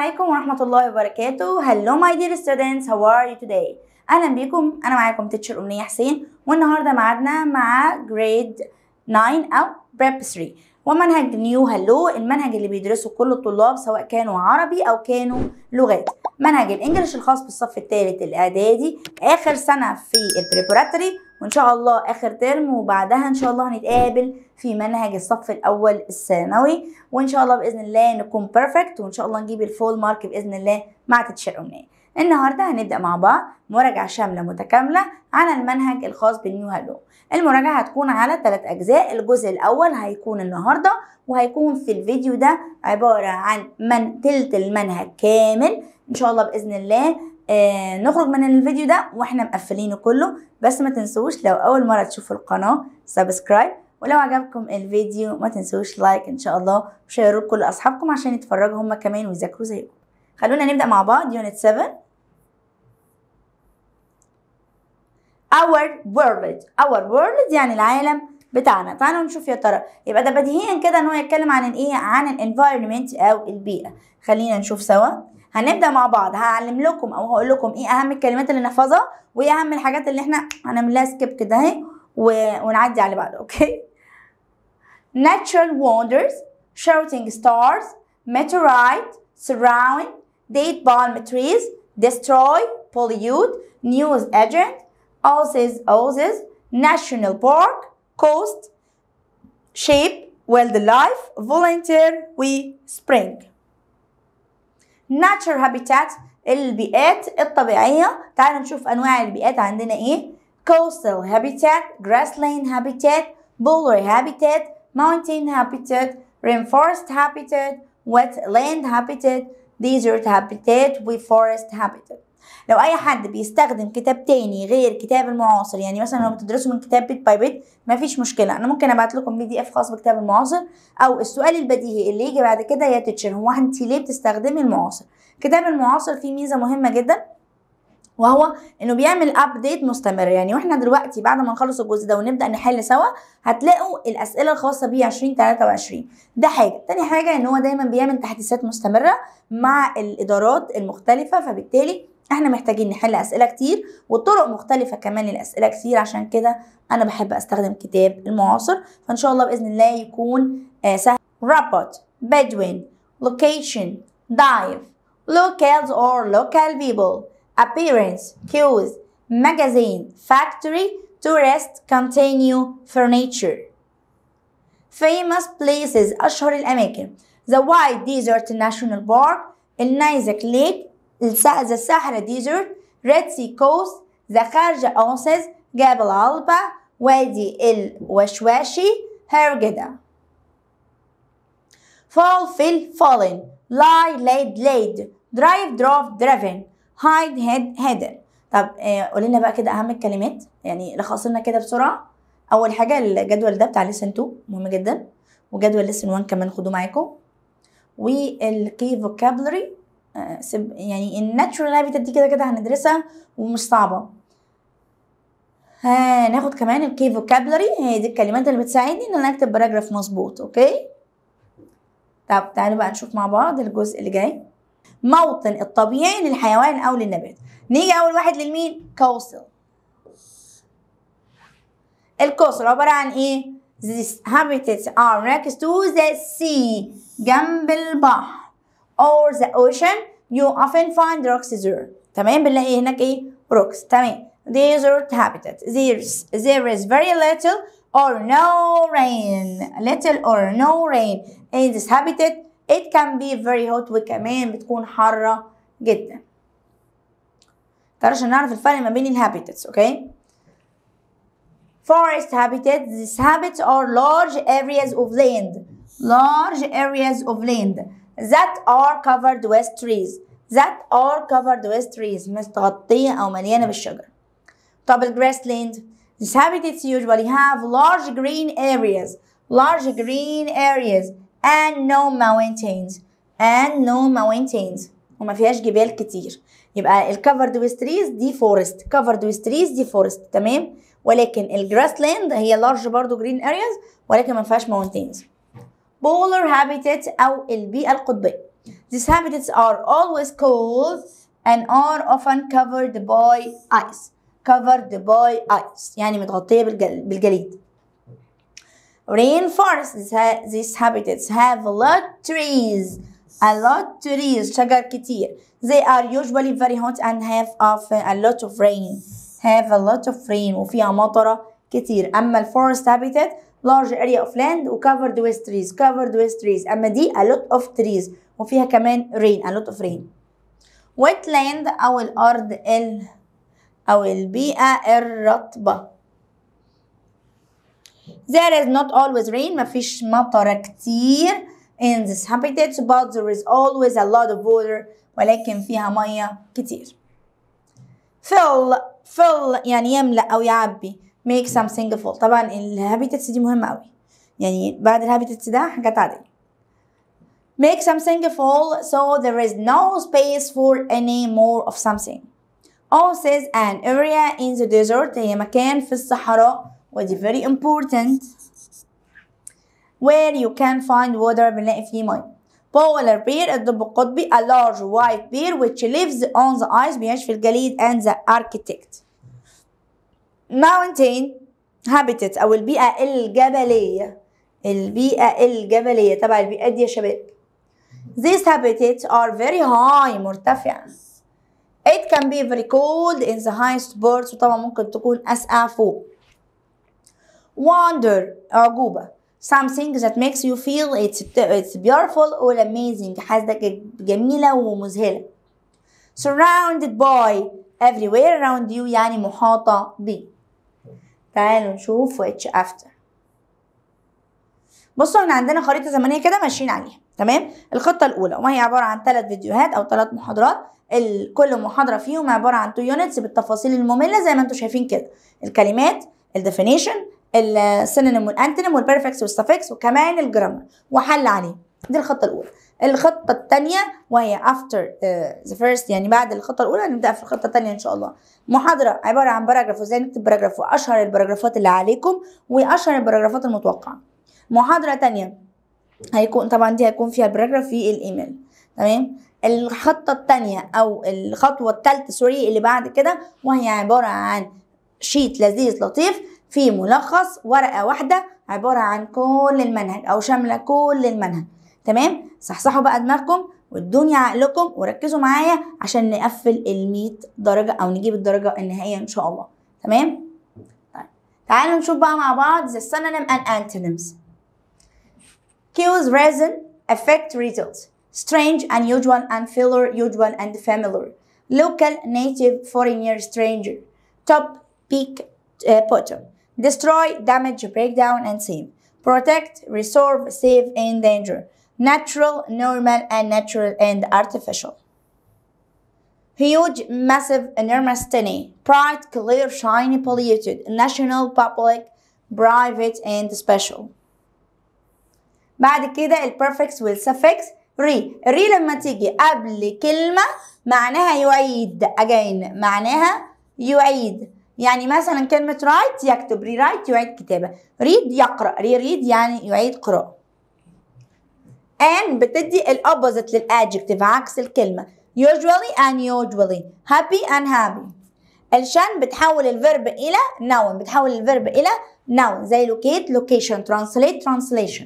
عليكم ورحمة الله وبركاته. Hello my dear students. How are you today? أهلا بيكم. أنا معاكم teacher أمنية حسين. والنهاردة معادنا مع grade 9 أو prep 3 ومنهج New Hello المنهج اللي بيدرسه كل الطلاب سواء كانوا عربي أو كانوا لغات. منهج ال English الخاص بالصف الثالث الإعدادي آخر سنة في ال preparatory وإن شاء الله آخر ترم وبعدها إن شاء الله هنتقابل في منهج الصف الأول الثانوي وإن شاء الله بإذن الله نكون perfect وإن شاء الله نجيب ال full mark بإذن الله مع teacher أمنية. النهارده هنبدأ مع بعض مراجعة شاملة متكاملة عن المنهج الخاص بال New Hello المراجعة هتكون على ثلاث أجزاء الجزء الأول هيكون النهاردة وهيكون في الفيديو ده عبارة عن من تلت المنهج كامل. إن شاء الله بإذن الله آه نخرج من الفيديو ده وإحنا مقفلينه كله. بس ما تنسوش لو أول مرة تشوفوا القناة subscribe ولو عجبكم الفيديو ما تنسوش like إن شاء الله وشيروه لكل أصحابكم عشان يتفرجوا هما كمان ويذاكروا زيكم. خلونا نبدأ مع بعض. unit 7 our world. Our world يعني العالم بتاعنا. تعالوا نشوف يا ترى. يبقى ده بديهيا كده إن هو يتكلم عن الإيه؟ عن ال environment أو البيئة. خلينا نشوف سوا. هنبدأ مع بعض. هعلم لكم أو هقول لكم إيه أهم الكلمات اللي نحفظها وإيه أهم الحاجات اللي إحنا هنعمل لها سكيب كده أهي ونعدي على بعض. أوكي natural wonders shooting stars meteorite surround date palm trees destroy pollute news agent Oasis, Oasis, National Park, Coast, Shape, Wildlife, Volunteer, We, Spring. Natural Habitat البيئات الطبيعية تعالوا نشوف أنواع البيئات عندنا إيه Coastal Habitat, Grassland Habitat, Polar Habitat, Mountain Habitat, Rainforest Habitat, Wetland Habitat, Desert Habitat, وForest Habitat. لو أي حد بيستخدم كتاب تاني غير كتاب المعاصر يعني مثلا لو بتدرسوا من كتاب Bit by Bit مفيش مشكلة. أنا ممكن أبعت لكم PDF خاص بكتاب المعاصر أو السؤال البديهي اللي يجي بعد كده يا teacher هو انت ليه بتستخدمي المعاصر؟ كتاب المعاصر فيه ميزة مهمة جدا. وهو إنه بيعمل update مستمر. يعني وإحنا دلوقتي بعد ما نخلص الجزء ده ونبدأ نحل سوا هتلاقوا الأسئلة الخاصة بيه 2023 ده حاجة. تاني حاجة إن هو دايما بيعمل تحديثات مستمرة مع الإدارات المختلفة فبالتالي إحنا محتاجين نحل أسئلة كتير وطرق مختلفة كمان للأسئلة كتير. عشان كده أنا بحب أستخدم كتاب المعاصر. فإن شاء الله بإذن الله يكون آه سهل. رابط bedouin location dive locals or local people. appearance cues magazine factory tourist continue furniture famous places اشهر الاماكن the white desert national park النايزك ليك ذا الساحرة ديزرت ريد سي كوست ذا خارجة أونسز جبل علبة وادي الوشواشي هرجدة fall fill fallen lie laid laid drive drove driven hide head hidden طب آه قولي لنا بقى كده أهم الكلمات. يعني لخص لنا كده بسرعة. أول حاجة الجدول ده بتاع ليسن 2 مهم جدا. وجدول ليسن 1 كمان خدوه معاكم. والكي فوكابلري يعني ال natural habitat دي كده كده هندرسها ومش صعبة. هناخد كمان ال key vocabulary هي دي الكلمات اللي بتساعدني إن أنا أكتب paragraph مظبوط okay؟ طب تعالوا بقى نشوف مع بعض الجزء اللي جاي. موطن الطبيعي للحيوان أو للنبات نيجي اول واحد للمين coastal ال coastal عباره عن إيه These habitats are next to the sea جنب البحر or the ocean you often find rocks there تمام بنلاقي هناك إيه rocks تمام desert habitat there's there is very little or no rain little or no rain in this habitat it can be very hot وكمان بتكون حارة جدا تعالوا عشان نعرف الفرق ما بين الهابيتاتس اوكي forest habitat these habitats are large areas of land large areas of land that are covered with trees that are covered with trees متغطية أو مليانة بالشجر طب الجراسلاند these habitats usually have large green areas large green areas and no mountains and no mountains وما فيهاش جبال كتير يبقى الكفرد with trees دي forest covered with trees دي forest تمام ولكن الجراسلاند هي large برضو green areas ولكن ما فيهاش mountains polar habitat أو البيئة القطبية These habitats are always cold and are often covered by ice covered by ice يعني متغطية بالجل... بالجليد Rainforests, these, ha- these habitats have a lot trees, a lot trees, شجر كتير. They are usually very hot and have often a lot of rain. Have a lot of rain وفيها مطرة كتير. أما الفورست habitat large area of land و covered with trees, covered with trees. أما دي a lot of trees وفيها كمان rain, a lot of rain. wetland أو الأرض ال أو البيئة الرطبة. There is not always rain مفيش مطر كتير in this habitat but there is always a lot of water ولكن فيها مية كتير. fill fill يعني يملأ أو يعبي make something full طبعا الهابيتاتس دي مهمة أوي يعني بعد الهابيتاتس ده حاجات عادية make something full so there is no space for any more of something also says an area in the desert هي مكان في الصحراء ودي very important where you can find water بنلاقي فيه مية polar bear الدب القطبي a large white bear which lives on the ice بيعيش في الجليد and the architect mountain habitats أو البيئة الجبلية البيئة الجبلية تبع البيئات دي يا شباب These habitats are very high مرتفعة It can be very cold in the highest parts وطبعا ممكن تكون أسقع فوق Wonder أعجوبة something that makes you feel it's, it's beautiful or amazing. حاسة جميلة ومذهلة. Surrounded by. Everywhere around you يعني محاطة ب. تعالوا نشوف which after. بصوا إحنا عندنا خريطة زمنية كده ماشيين عليها. تمام؟ الخطة الأولى وهي عبارة عن ثلاث فيديوهات أو ثلاث محاضرات. كل محاضرة فيهم عبارة عن 2 يونتس بالتفاصيل المملة زي ما أنتم شايفين كده. الكلمات الديفينيشن السينونيم والانتونيم والبرفكس والسفكس وكمان ال grammar. وحل عليه. دي الخطة الأولى. الخطة الثانية وهي uh, the first يعني بعد الخطة الأولى نبدأ في الخطة الثانية إن شاء الله. محاضرة عبارة عن paragraph وإزاي نكتب paragraph وأشهر ال paragraphات اللي عليكم وأشهر ال paragraphات المتوقعة. محاضرة تانية هيكون طبعا دي هيكون فيها ال paragraph في الإيميل. تمام؟ الخطة التانية أو الخطوة التالتة sorry اللي بعد كده وهي عبارة عن شيت لذيذ لطيف فيه ملخص ورقة واحدة عبارة عن كل المنهج أو شاملة كل المنهج. تمام؟ صحصحوا بقى دماغكم وادوني عقلكم وركزوا معايا عشان نقفل ال 100 درجة أو نجيب الدرجة النهائية إن شاء الله. تمام؟ طيب تعالوا نشوف بقى مع بعض the synonym and antonyms. Cues reason affect results strange unusual unfamiliar usual and familiar. Local native foreigner stranger. Top peak uh, bottom destroy damage breakdown and save protect resolve save and danger natural normal and natural and artificial huge massive enormous tiny bright clear shiny polluted national public private and special بعد كده البرفكس والسفكس ري ري لما تيجي قبل كلمة معناها يعيد again معناها يعيد يعني مثلا كلمة write يكتب rewrite يعيد كتابة. read يقرأ. reread يعني يعيد قراءة. un بتدي ال opposite لل adjective عكس الكلمة. usual unusual. happy unhappy. ال tion بتحول ال verb إلى noun. بتحول ال verb إلى noun. زي locate location translate translation.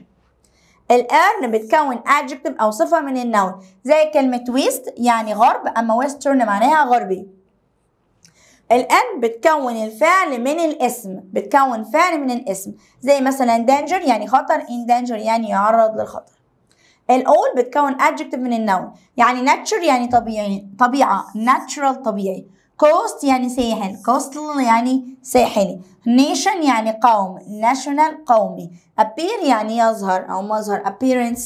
الارن بتكون adjective أو صفة من النون زي كلمة west يعني غرب أما western معناها غربي. الآن بتكون الفعل من الاسم بتكون فعل من الاسم. زي مثلا danger يعني خطر in danger يعني يعرض للخطر. الأول بتكون adjective من النون يعني nature يعني طبيعي طبيعة natural طبيعي. coast يعني ساحل coastal يعني ساحلي. nation يعني قوم national قومي. appear يعني يظهر أو مظهر appearance.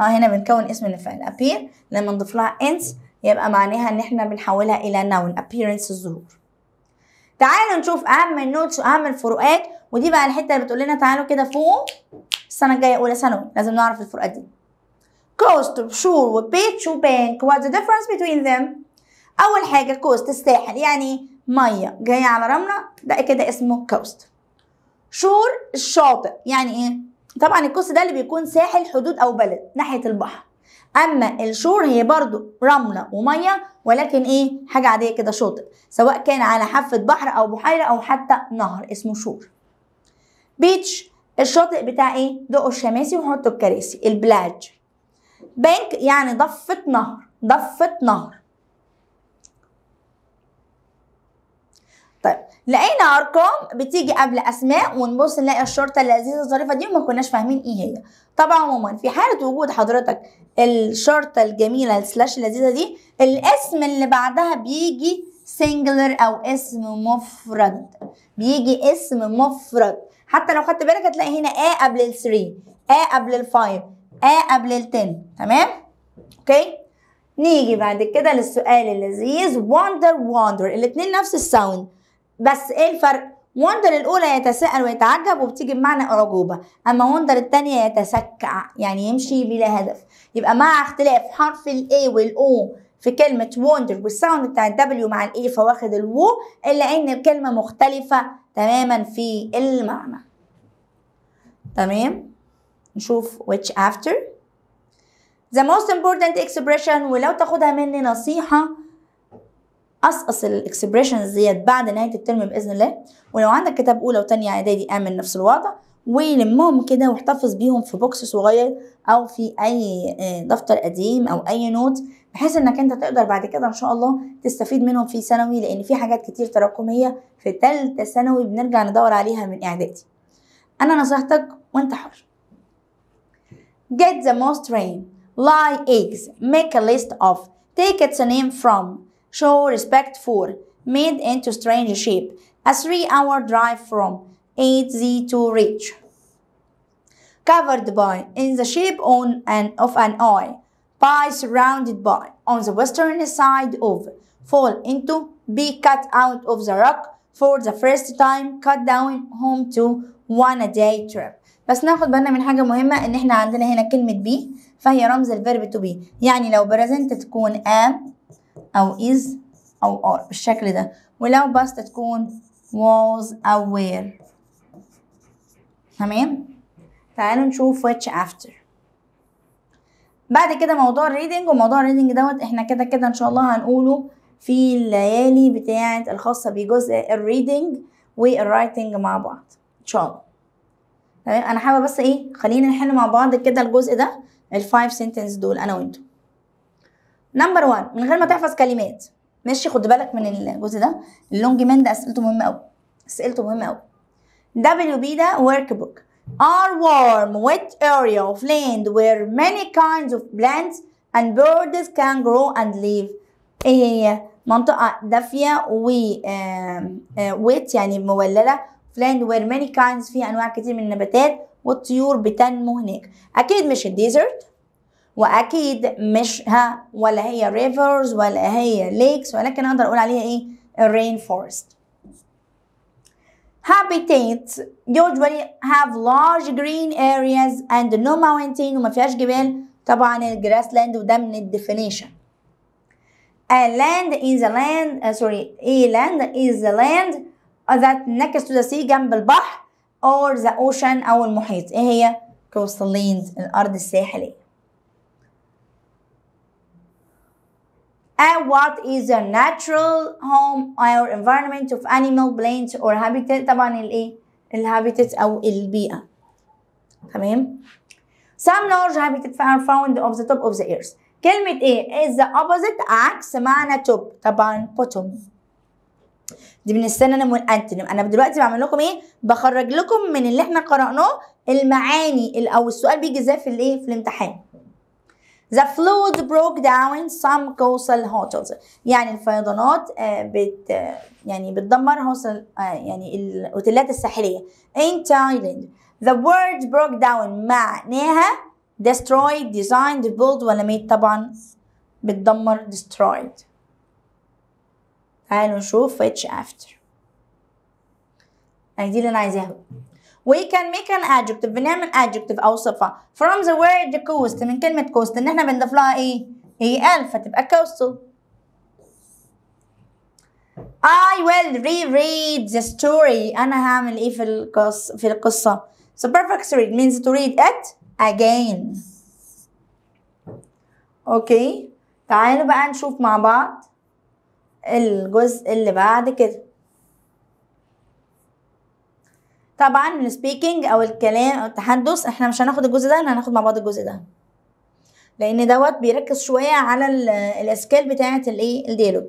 آه هنا بنكون اسم الفعل. appear لما نضيف لها ins يبقى معناها إن إحنا بنحولها إلى noun appearance الظهور. تعالوا نشوف أهم النوتس وأهم الفروقات. ودي بقى الحتة اللي بتقول لنا تعالوا كده فوق السنة الجاية أولى ثانوي. لازم نعرف الفروقات دي. Coast وشور وبيتش وبانك what's the difference between them? أول حاجة coast الساحل يعني مية. جاية على رملة ده كده اسمه coast shore الشاطئ يعني إيه؟ طبعا ال coast ده اللي بيكون ساحل حدود أو بلد ناحية البحر. أما ال shore هي برضو رملة ومية ولكن إيه؟ حاجة عادية كده شاطئ سواء كان على حافة بحر أو بحيرة أو حتى نهر اسمه shore. beach الشاطئ بتاع إيه؟ ضوء الشماسي وحطوا الكراسي البلاج. بانك يعني ضفة نهر ضفة نهر طيب لقينا أرقام بتيجي قبل أسماء ونبص نلاقي الشرطة اللذيذة الظريفة دي وما كناش فاهمين إيه هي. طبعا عموما في حالة وجود حضرتك الشرطة الجميلة ال slash اللذيذه دي الاسم اللي بعدها بيجي singular أو اسم مفرد. بيجي اسم مفرد. حتى لو خدت بالك هتلاقي هنا A قبل ال 3 A قبل ال 5 A قبل ال 10 تمام؟ okay؟ نيجي بعد كده للسؤال اللذيذ wonder wander. الاتنين نفس ال sound بس إيه الفرق؟ wonder الأولى يتساءل ويتعجب وبتيجي بمعنى أعجوبة. أما wander الثانية يتسكع يعني يمشي بلا هدف. يبقى مع اختلاف حرف الاي والاو في كلمة وندر والساوند بتاع الدبليو مع الاي فواخد الوو إلا إن الكلمة مختلفة تماما في المعنى. تمام؟ نشوف what's after. The most important expression ولو تاخدها مني نصيحة قصقص ال expressions ديت بعد نهاية الترم بإذن الله. ولو عندك كتاب أولى وتانية إعدادي اعمل نفس الوضع ولمهم كده واحتفظ بيهم في box صغير أو في أي دفتر قديم أو أي note بحيث إنك أنت تقدر بعد كده إن شاء الله تستفيد منهم في ثانوي لأن في حاجات كتير تراكمية في ثالثه ثانوي بنرجع ندور عليها من إعدادي. أنا نصيحتك وأنت حر. Get the most rain. Lie eggs. Make a list of. Take its name from. show respect for, made into strange shape, a three hour drive from, 8Z to reach. Covered by, in the shape on an, of an eye, by surrounded by, on the western side of, fall into, be cut out of the rock for the first time, cut down home to one a day trip. بس ناخد بالنا من حاجة مهمة ان احنا عندنا هنا كلمة بي فهي رمز الفيرب تو بي يعني لو بريزنت تكون am أو is أو are بالشكل ده. ولو past تكون was أو were. تمام؟ تعالوا نشوف what's after. بعد كده موضوع ال reading وموضوع ال reading دوت إحنا كده كده إن شاء الله هنقوله في الليالي بتاعة الخاصة بجزء ال reading وال writing مع بعض. إن شاء الله. تمام؟ أنا حابة بس إيه؟ خلينا نحل مع بعض كده الجزء ده ال five sentences دول أنا وأنتوا. number 1 من غير ما تحفظ كلمات. ماشي خد بالك من الجزء ده. ال Longman ده أسئلته مهمة قوي أسئلته مهمة قوي WB ده workbook are warm. Wet area of land where many kinds of plants and birds can grow and live. إيه هي؟ منطقة دافية و wet يعني موللة. Land where many kinds فيها أنواع كتير من النباتات. والطيور بتنمو هناك. أكيد مش ال desert. واكيد مش ها ولا هي rivers ولا هي lakes ولكن أقدر أقول عليها إيه ال rainforest habitats usually have large green areas and no mountain وما فيهاش جبال طبعا ال grassland وده من ال definition A land is a land uh, sorry a land is the land that next to the sea جنب البحر or the ocean أو المحيط إيه هي coastal lands الأرض الساحلية and what is the natural home or environment of animal plants or habitat? طبعا الايه الهابيتات أو البيئه تمام some large habitats are found of the top of the earth. كلمة إيه is the opposite عكس معنى top. طبعا bottom. دي من ال synonym وال antonym أنا دلوقتي بعمل لكم إيه؟ بخرج لكم من اللي إحنا قرأناه المعاني أو السؤال بيجي إزاي في الايه في الامتحان. The flood broke down some coastal hotels يعني الفيضانات بت يعني بتدمر هوصل يعني الاوتيلات الساحليه in Thailand the word broke down معناها destroyed designed built ولا made طبعا بتدمر destroyed تعالوا نشوف which after يعني دي اللي أنا عايزاها we can make an adjective بنعمل adjective أو صفة from the word coast من كلمة coast إن إحنا بنضيف لها إيه؟ هي ال فتبقى coastal I will reread the story أنا هعمل إيه في القص في القصة so perfect read means to read it again اوكي تعالوا بقى نشوف مع بعض الجزء اللي بعد كده طبعا ال speaking أو الكلام أو التحدث إحنا مش هناخد الجزء ده إحنا هناخد مع بعض الجزء ده. لأن دوت بيركز شوية على ال skill بتاعة الايه ال dialogue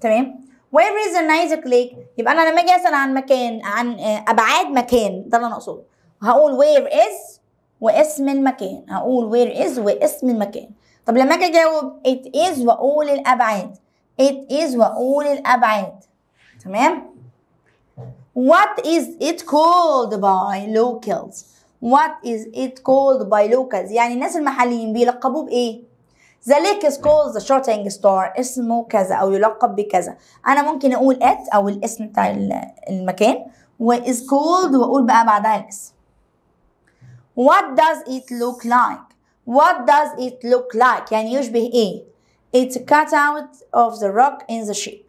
تمام؟ Where is a nice lake يبقى أنا لما أجي أسأل عن مكان عن أبعاد مكان ده اللي أنا أقصده. هقول where is واسم المكان. هقول where is واسم المكان. طب لما أجي أجاوب it is وأقول الأبعاد. it is وأقول الأبعاد. تمام؟ what is it called by locals what is it called by locals يعني الناس المحليين بيلقبوه بايه The lake is called the shooting star اسمه كذا أو يلقب بكذا أنا ممكن أقول at أو الاسم بتاع المكان و is called وأقول بقى بعدها الاسم What does it look like What does it look like يعني يشبه إيه It's cut out of the rock in the shape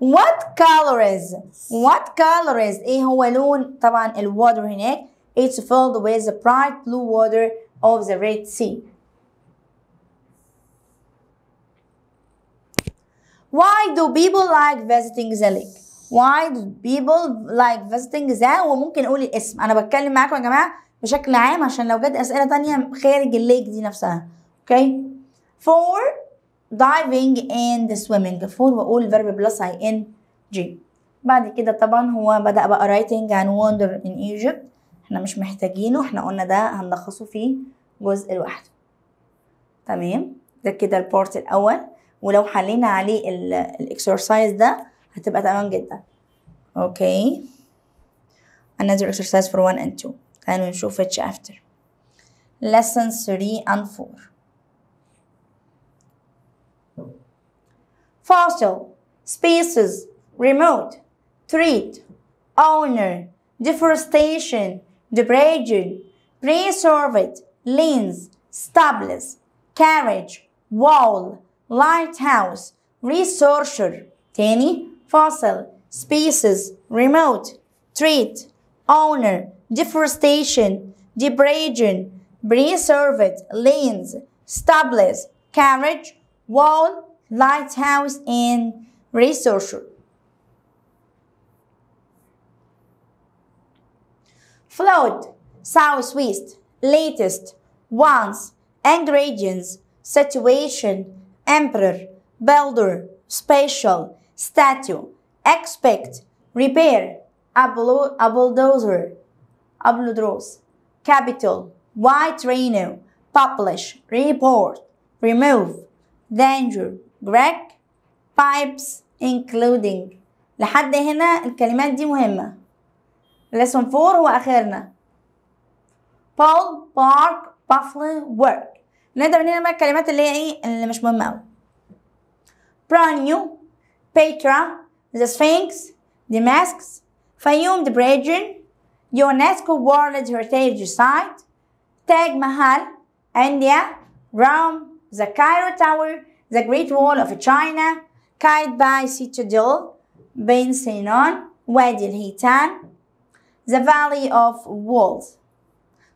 What color is What color is إيه هو لون طبعا الواتر هناك It's filled with the bright blue water of the Red Sea Why do people like visiting the lake? Why do people like visiting the وممكن اقول الاسم انا بتكلم معاكم يا جماعه بشكل عام عشان لو جت اسئله تانية خارج الليك دي نفسها اوكي for diving and swimming. for وأقول verb plus ing بعد كده طبعا هو بدأ بقى writing عن wonder in Egypt. إحنا مش محتاجينه إحنا قلنا ده هنلخصه في جزء لوحده. تمام؟ ده كده ال part الأول. ولو حلينا عليه ال exercise ده هتبقى تمام جدا. okay؟ Another exercise for 1 and 2 تعالوا نشوف what's after. Lesson 3 and 4 fossil, species, remote, threat, owner, deforestation, degradation, preserved, lens, stables, carriage, wall, lighthouse, researcher, tiny, fossil, species, remote, threat, owner, deforestation, degradation, preserved, lens, stables, carriage, wall, lighthouse and researcher flood southwest latest once ingredients situation emperor, builder, special, statue, expect, repair, a bulldozer, bulldoze, capital, white rhino, publish, report, remove, danger, Greg, pipes, including. لحد هنا الكلمات دي مهمة. Lesson 4 هو آخرنا. Paul, park, buffalo, work. نقدر هنا بقى الكلمات اللي هي إيه؟ اللي مش مهمة أوي. Borneo Petra The Sphinx Damascus Fayoum Depression UNESCO World Heritage Site Taj Mahal India. Rome. The Cairo Tower. the Great Wall of China Qaitbay Citadel بين سينان وادي الهيتان the Valley of Walls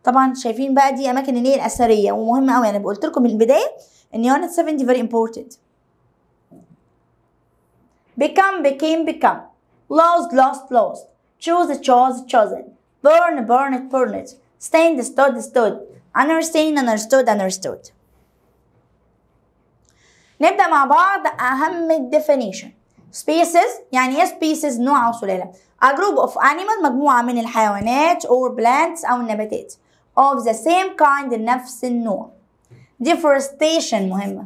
طبعا شايفين بقى دي اماكن اللي هي الاثريه ومهمه قوي انا قلت لكم من البدايه ان يونت 7 دي very important become became become lost lost lost choose chose chosen burn burn it burn it stand stood stood understand understood understood نبدأ مع بعض. أهم الديفينيشن species يعني إيه species نوع أو سلالة. A group of animal مجموعة من الحيوانات or plants أو النباتات. Of the same kind نفس النوع. Deforestation مهمة.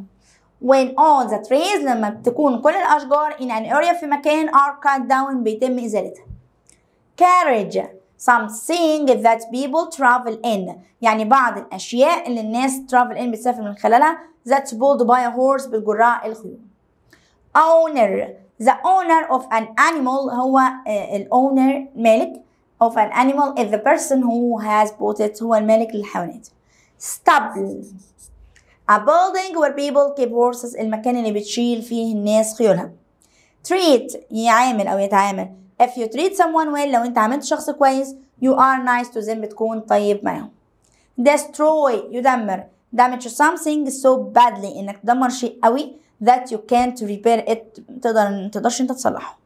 When all the trees لما تكون كل الأشجار in an area في مكان are cut down بيتم إزالتها. Carriage. Something that people travel in. يعني بعض الأشياء اللي الناس travel in بتسافر من خلالها. That's pulled by a horse بالجراء الخيول owner the owner of an animal هو الأونر مالك of an animal is the person who has bought it هو المالك للحيوانات stable a building where people keep horses المكان اللي بتشيل فيه الناس خيولها treat يعامل أو يتعامل if you treat someone well لو أنت عاملت شخص كويس you are nice to them بتكون طيب معاهم destroy يدمر damage something so badly انك تدمر شيء قوي that you can't repair it تقدر ما تقدرش انت تصلحه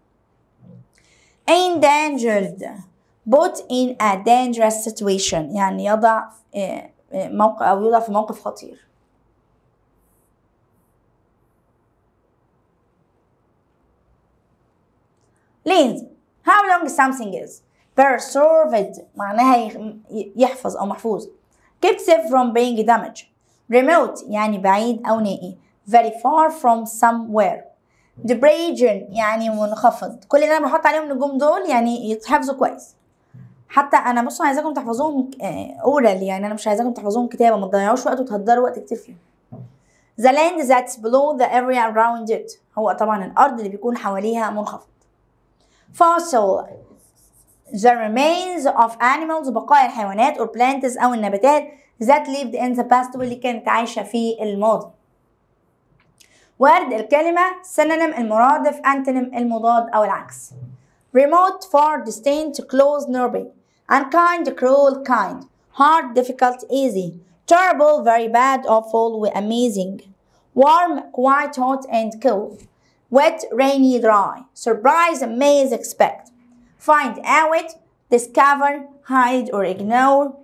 endangered put in a dangerous situation يعني يضع آه، آه، موقع أو يوضع في موقف خطير لينز how long something is preserved معناها يحفظ أو محفوظ kept safe from being damaged remote يعني بعيد أو نائي very far from somewhere. Depression يعني منخفض. كل اللي أنا بحط عليهم النجوم دول يعني يتحفظوا كويس. حتى أنا بصوا عايزاكم تحفظوهم أورال يعني أنا مش عايزاكم تحفظوهم كتابة. ما تضيعوش وقت وتهدروا وقت كتير فيهم. The land that's below the area around it. هو طبعا الأرض اللي بيكون حواليها منخفض. Fossil. The remains of animals بقايا الحيوانات or plants أو النباتات that lived in the past واللي كانت عايشة في الماضي ورد الكلمة synonym المرادف antonym المضاد أو العكس remote far distant close nearby unkind cruel kind hard difficult easy terrible very bad awful amazing warm quite hot and cold wet rainy dry surprise amaze expect find out discover hide or ignore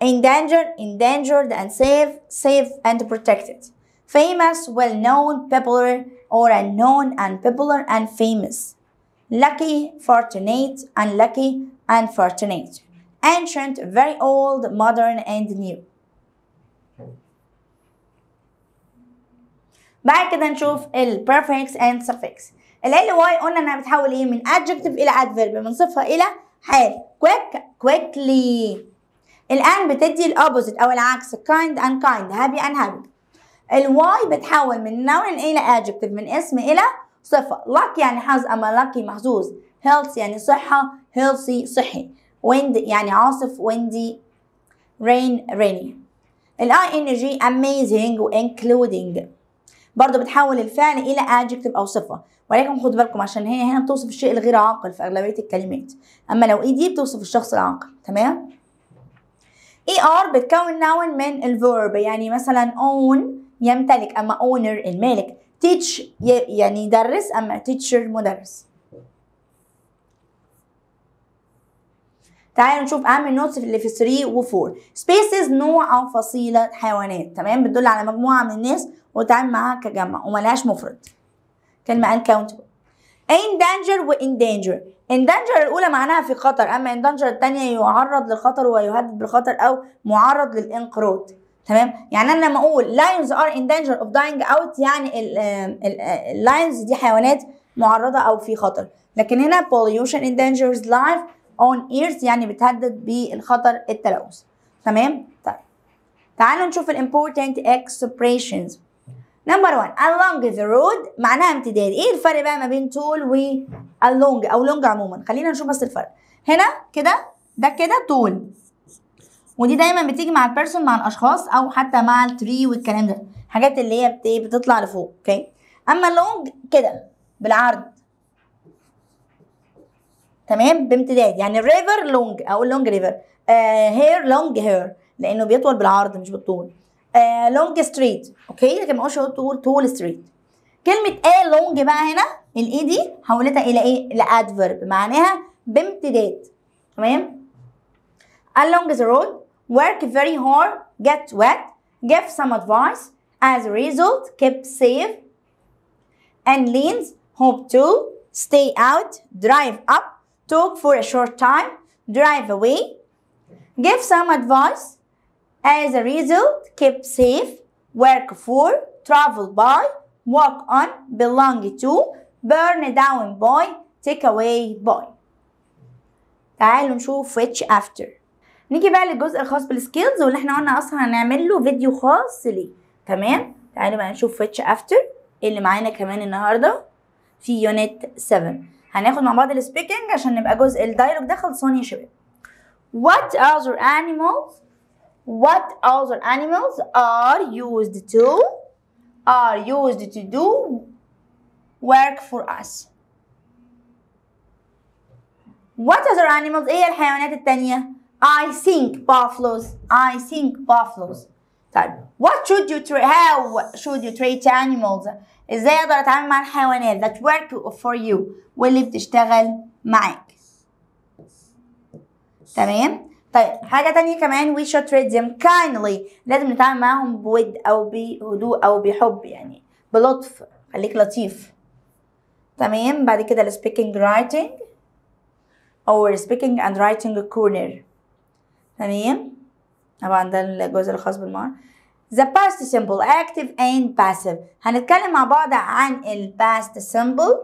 endangered endangered and save safe and protected famous well known popular or unknown and popular and famous lucky fortunate unlucky unfortunate ancient very old modern and new بعد كده نشوف ال prefix and suffix ال ly قلنا انها بتحول ايه من adjective الى adverb من صفة الى حال quick quickly ال un بتدي ال opposite أو العكس kind unkind happy unhappy. ال y بتحول من noun إلى adjective من اسم إلى صفة. Luck يعني حظ أما lucky محظوظ. Health يعني صحة. Healthy صحي. Wind يعني عاصف. Windy rain rainy. ال ing amazing و including. برضه بتحول الفعل إلى adjective أو صفة. ولكن خدوا بالكم عشان هي هنا بتوصف الشيء الغير عاقل في أغلبية الكلمات. أما لو ed بتوصف الشخص العاقل. تمام؟ er بتكون noun من ال verb يعني مثلا own يمتلك أما owner المالك. teach يعني يدرس أما teacher مدرس. تعالوا نشوف أهم ال notes اللي في 3 و 4 species نوع أو فصيلة حيوانات. تمام؟ بتدل على مجموعة من الناس وتعامل معاها كجمع وملهاش مفرد. كلمة uncountable. In danger و endanger. In danger الأولى معناها في خطر أما endanger الثانية يعرض للخطر ويهدد بالخطر أو معرض للإنقراض. تمام؟ يعني أنا لما أقول lions are in danger of dying out يعني ال lions دي حيوانات معرضة أو في خطر. لكن هنا pollution endangers life on earth يعني بتهدد بالخطر التلوث. تمام؟ طيب. تعالوا نشوف ال important expressions. number 1 along the road معناها امتداد. إيه الفرق بقى ما بين tall و along أو long عموما؟ خلينا نشوف بس الفرق. هنا كده ده كده tall. ودي دايما بتيجي مع ال person مع الأشخاص أو حتى مع ال tree والكلام ده. حاجات اللي هي بت- بتطلع لفوق okay أما long كده بالعرض. تمام؟ بامتداد. يعني river long أو long river hair long hair لأنه بيطول بالعرض مش بالطول. لونج ستريت اوكي لكن ما اقولش طول طول ستريت كلمة ايه لونج بقى هنا الاي دي حولتها الى ايه؟ لادفرب معناها بامتداد تمام؟ along the road work very hard get wet give some advice as a result keep safe and leans hope to stay out drive up talk for a short time drive away give some advice As a result keep safe work for travel by walk on belong to burn down by take away by تعالوا نشوف which after. نيجي بقى للجزء الخاص بال skills واللي إحنا قلنا أصلا هنعمل له فيديو خاص ليه. تمام؟ تعالوا بقى نشوف which after. اللي معانا كمان النهارده؟ في unit 7 هناخد مع بعض ال speaking عشان نبقى جزء ال dialogue ده خلصان يا شباب. What other animals What other animals are used to are used to do work for us What other animals ايه الحيوانات التانية I think buffaloes I think buffaloes طيب what should you treat how should you treat animals ازاي اقدر اتعامل مع الحيوانات that work for you واللي بتشتغل معاك تمام طيب حاجة تانية كمان we should treat them kindly. لازم نتعامل معاهم بود أو بهدوء أو بحب يعني بلطف خليك لطيف. تمام؟ بعد كده ال speaking writing أو speaking and writing corner تمام؟ طبعا ده الجزء الخاص بالمهارة. The past simple active and passive. هنتكلم مع بعض عن ال past simple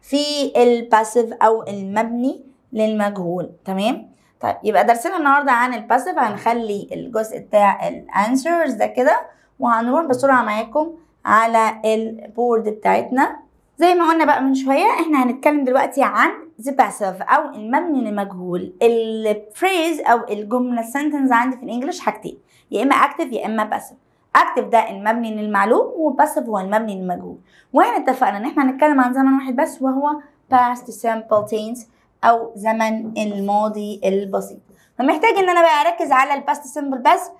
في ال passive أو المبني للمجهول. تمام؟ طيب يبقى درسنا النهارده عن ال passive هنخلي الجزء بتاع ال answers ده كده وهنروح بسرعة معاكم على ال board بتاعتنا. زي ما قلنا بقى من شوية إحنا هنتكلم دلوقتي عن the passive أو المبني للمجهول. ال phrase أو الجملة ال sentence عندي في ال English حاجتين يا إما active يا إما passive active ده المبني للمعلوم و passive هو المبني للمجهول. وإحنا اتفقنا إن إحنا هنتكلم عن زمن واحد بس وهو past simple tense أو زمن الماضي البسيط. فمحتاج إن أنا بقى أركز على ال past simple بس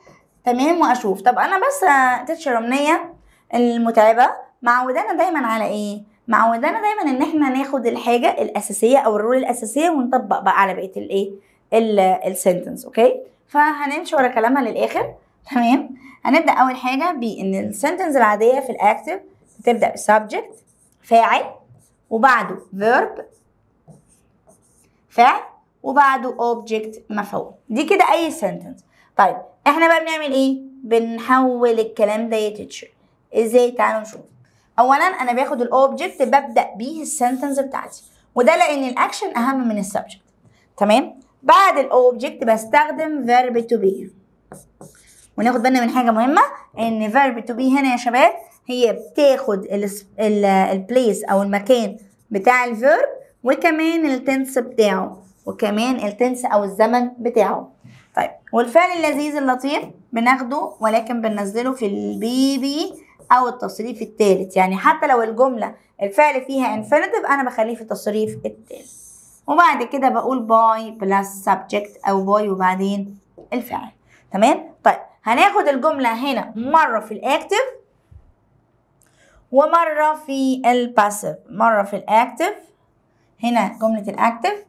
تمام؟ وأشوف. طب أنا بس teacher أمنية المتعبة معودانا دايما على إيه؟ معودانا دايما إن إحنا ناخد الحاجة الأساسية أو ال rule الأساسية ونطبق بقى على بقية الايه ال sentence okay؟ فهنمشي ورا كلامها للآخر تمام؟ هنبدأ أول حاجة بإن ال sentence العادية في ال active بتبدا ب subject فاعل وبعده verb فعل وبعده object مفعول. دي كده أي sentence. طيب إحنا بقى بنعمل إيه؟ بنحول الكلام ده teacher. إزاي؟ تعالوا نشوف. اولا أنا باخد ال object ببدأ بيه ال sentence بتاعتي وده لأن الاكشن أهم من ال subject تمام؟ بعد ال object بستخدم verb to be. وناخد بالنا من حاجة مهمة إن verb to be هنا يا شباب هي بتاخد ال place أو المكان بتاع ال verb وكمان ال tense بتاعه وكمان ال tense أو الزمن بتاعه. طيب والفعل اللذيذ اللطيف بناخده ولكن بننزله في ال pp أو التصريف الثالث يعني حتى لو الجملة الفعل فيها infinitive أنا بخليه في التصريف الثالث وبعد كده بقول by plus subject أو by وبعدين الفعل. تمام؟ طيب هناخد الجملة هنا مرة في ال active ومرة في ال passive مرة في ال active هنا جملة ال active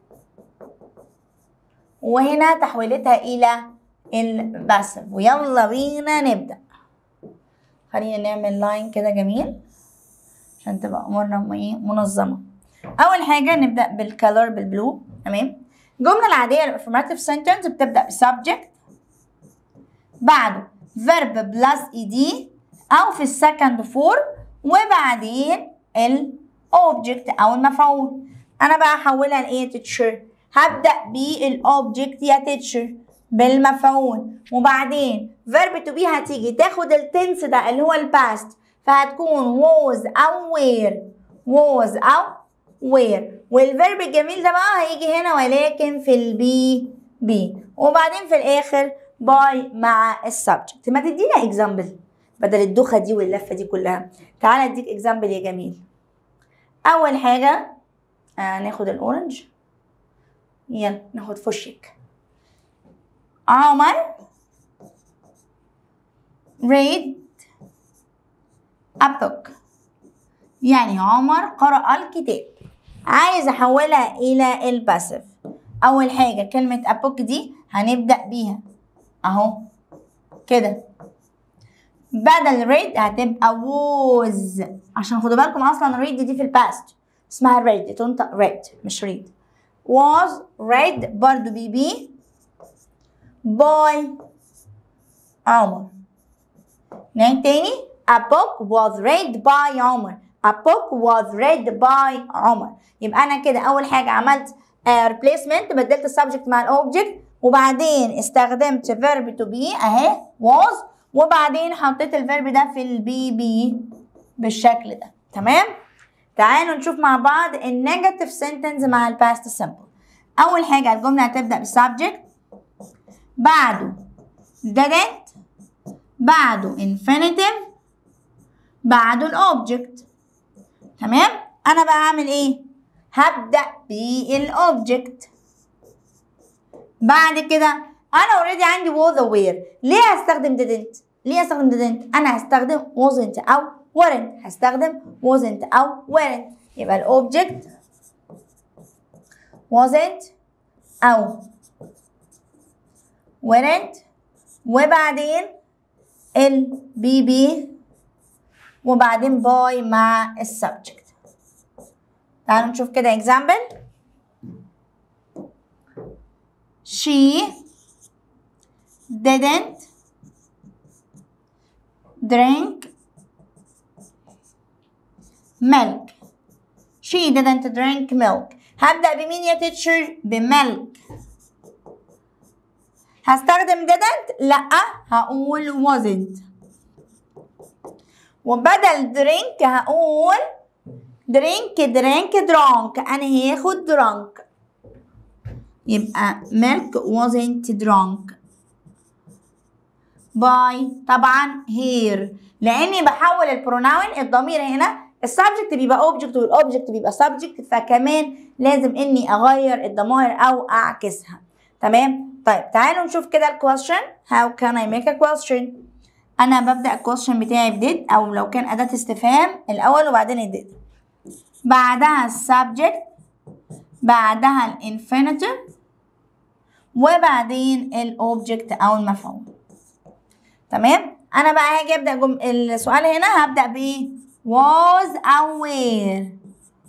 وهنا تحويلتها إلى ال passive ويلا بينا نبدأ. خلينا نعمل line كده جميل عشان تبقى أمورنا منظمة. أول حاجة نبدأ بال color بال blue تمام؟ الجملة العادية ال affirmative sentence بتبدأ ب subject بعده verb plus ed أو في ال second form وبعدين ال object أو المفعول. أنا بقى هحولها لإيه teacher هبدأ بال object يا teacher بالمفعول. وبعدين verb to be هتيجي تاخد ال tense ده اللي هو ال past فهتكون was أو were. was أو were. وال verb الجميل ده بقى هيجي هنا ولكن في ال pp وبعدين في الآخر by مع ال subject ما تدينا example بدل الدوخة دي واللفة دي كلها. تعالى أديك example يا جميل. أول حاجة آه ناخد ال orange. يلا ناخد فشك عمر؟ read a book يعني عمر قرأ الكتاب. عايز أحولها إلى ال passive أول كلمة a book دي هنبدأ بيها. أهو. كده. بدل read هتبقى was عشان خدوا بالكم أصلا read دي في ال past اسمها read تنطق read مش read. Was read برضو PP؟ By عمر نعيد تاني. A book was read by عمر a book was read by عمر يبقى أنا كده أول حاجة عملت uh, replacement بدلت ال subject مع ال object وبعدين استخدمت verb to be أهي was وبعدين حطيت ال verb ده في ال PP بالشكل ده. تمام؟ تعالوا نشوف مع بعض ال negative sentence مع ال past simple أول حاجة الجملة هتبدأ بال subject بعده didn't بعده infinitive. بعده ال object تمام؟ أنا بقى هعمل إيه؟ هبدأ بال object بعد كده أنا already عندي was أو were. ليه هستخدم didn't ليه استخدم didn't أنا هستخدم wasn't أو weren't هستخدم wasn't أو weren't يبقى ال object wasn't أو weren't وبعدين ال PP وبعدين by مع ال subject تعالوا نشوف كده example. She didn't drink milk she didn't drink milk. هبدأ بمين يا teacher ب milk. هستخدم didn't لأ هقول wasn't. وبدل drink هقول drink drink drunk. أنا هاخد drunk. يبقى milk wasn't drunk. by طبعا her. لأني بحول ال pronoun الضمير هنا ال subject بيبقى object وال object بيبقى subject فكمان لازم إني أغير الضمائر أو أعكسها. تمام؟ طيب تعالوا نشوف كده ال question how can I make a question? أنا ببدأ ال question بتاعي ب did أو لو كان أداة استفهام الأول وبعدين ال did بعدها ال subject بعدها ال infinitive وبعدين ال object أو المفعول. تمام؟ أنا بقى هاجي أبدأ. السؤال هنا هبدأ ب was أو were.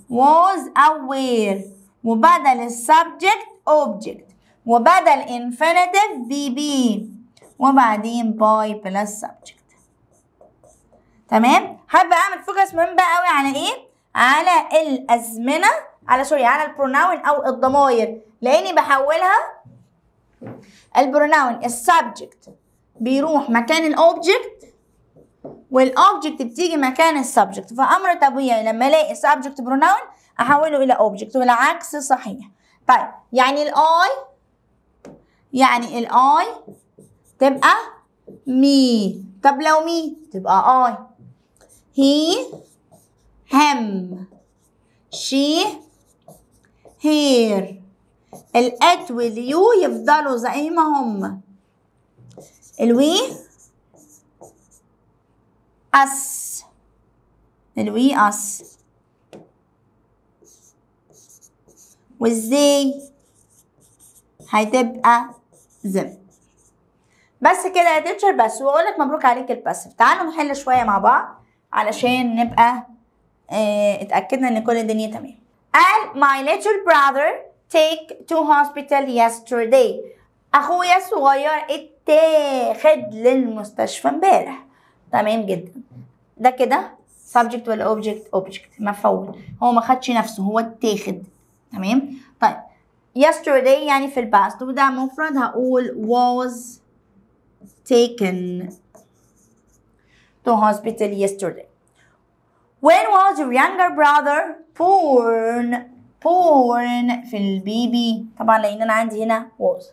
Was أو were. وبدل ال subject object. وبدل infinitive PP وبعدين by plus subject. تمام؟ هبقى اعمل focus مهم بقى قوي على إيه؟ على الأزمنة على sorry على ال pronoun أو الضماير. لأني بحولها ال pronoun ال subject. بيروح مكان ال object وال object بتيجي مكان ال subject. فامر طبيعي لما ألاقي ال subject pronoun أحوله إلى object والعكس صحيح. طيب يعني ال I يعني ال I تبقى me طب لو me تبقى I he him she her ال it وال you يفضلوا زي ما هم. ال we us. ال we us. وال they. هتبقى them بس كده يا teacher بس واقول لك مبروك عليك ال passive تعالوا نحل شوية مع بعض علشان نبقى آه اتأكدنا إن كل الدنيا تمام. قال my little brother take to hospital yesterday. أخويا الصغير اتاخد للمستشفى امبارح. تمام جدا. ده كده subject ولا object object مفعول هو ما خدش نفسه هو اتاخد تمام طيب yesterday يعني في الباست وده مفرد هقول was taken to hospital yesterday when was your younger brother born born في البيبي طبعا لأن أنا عندي هنا was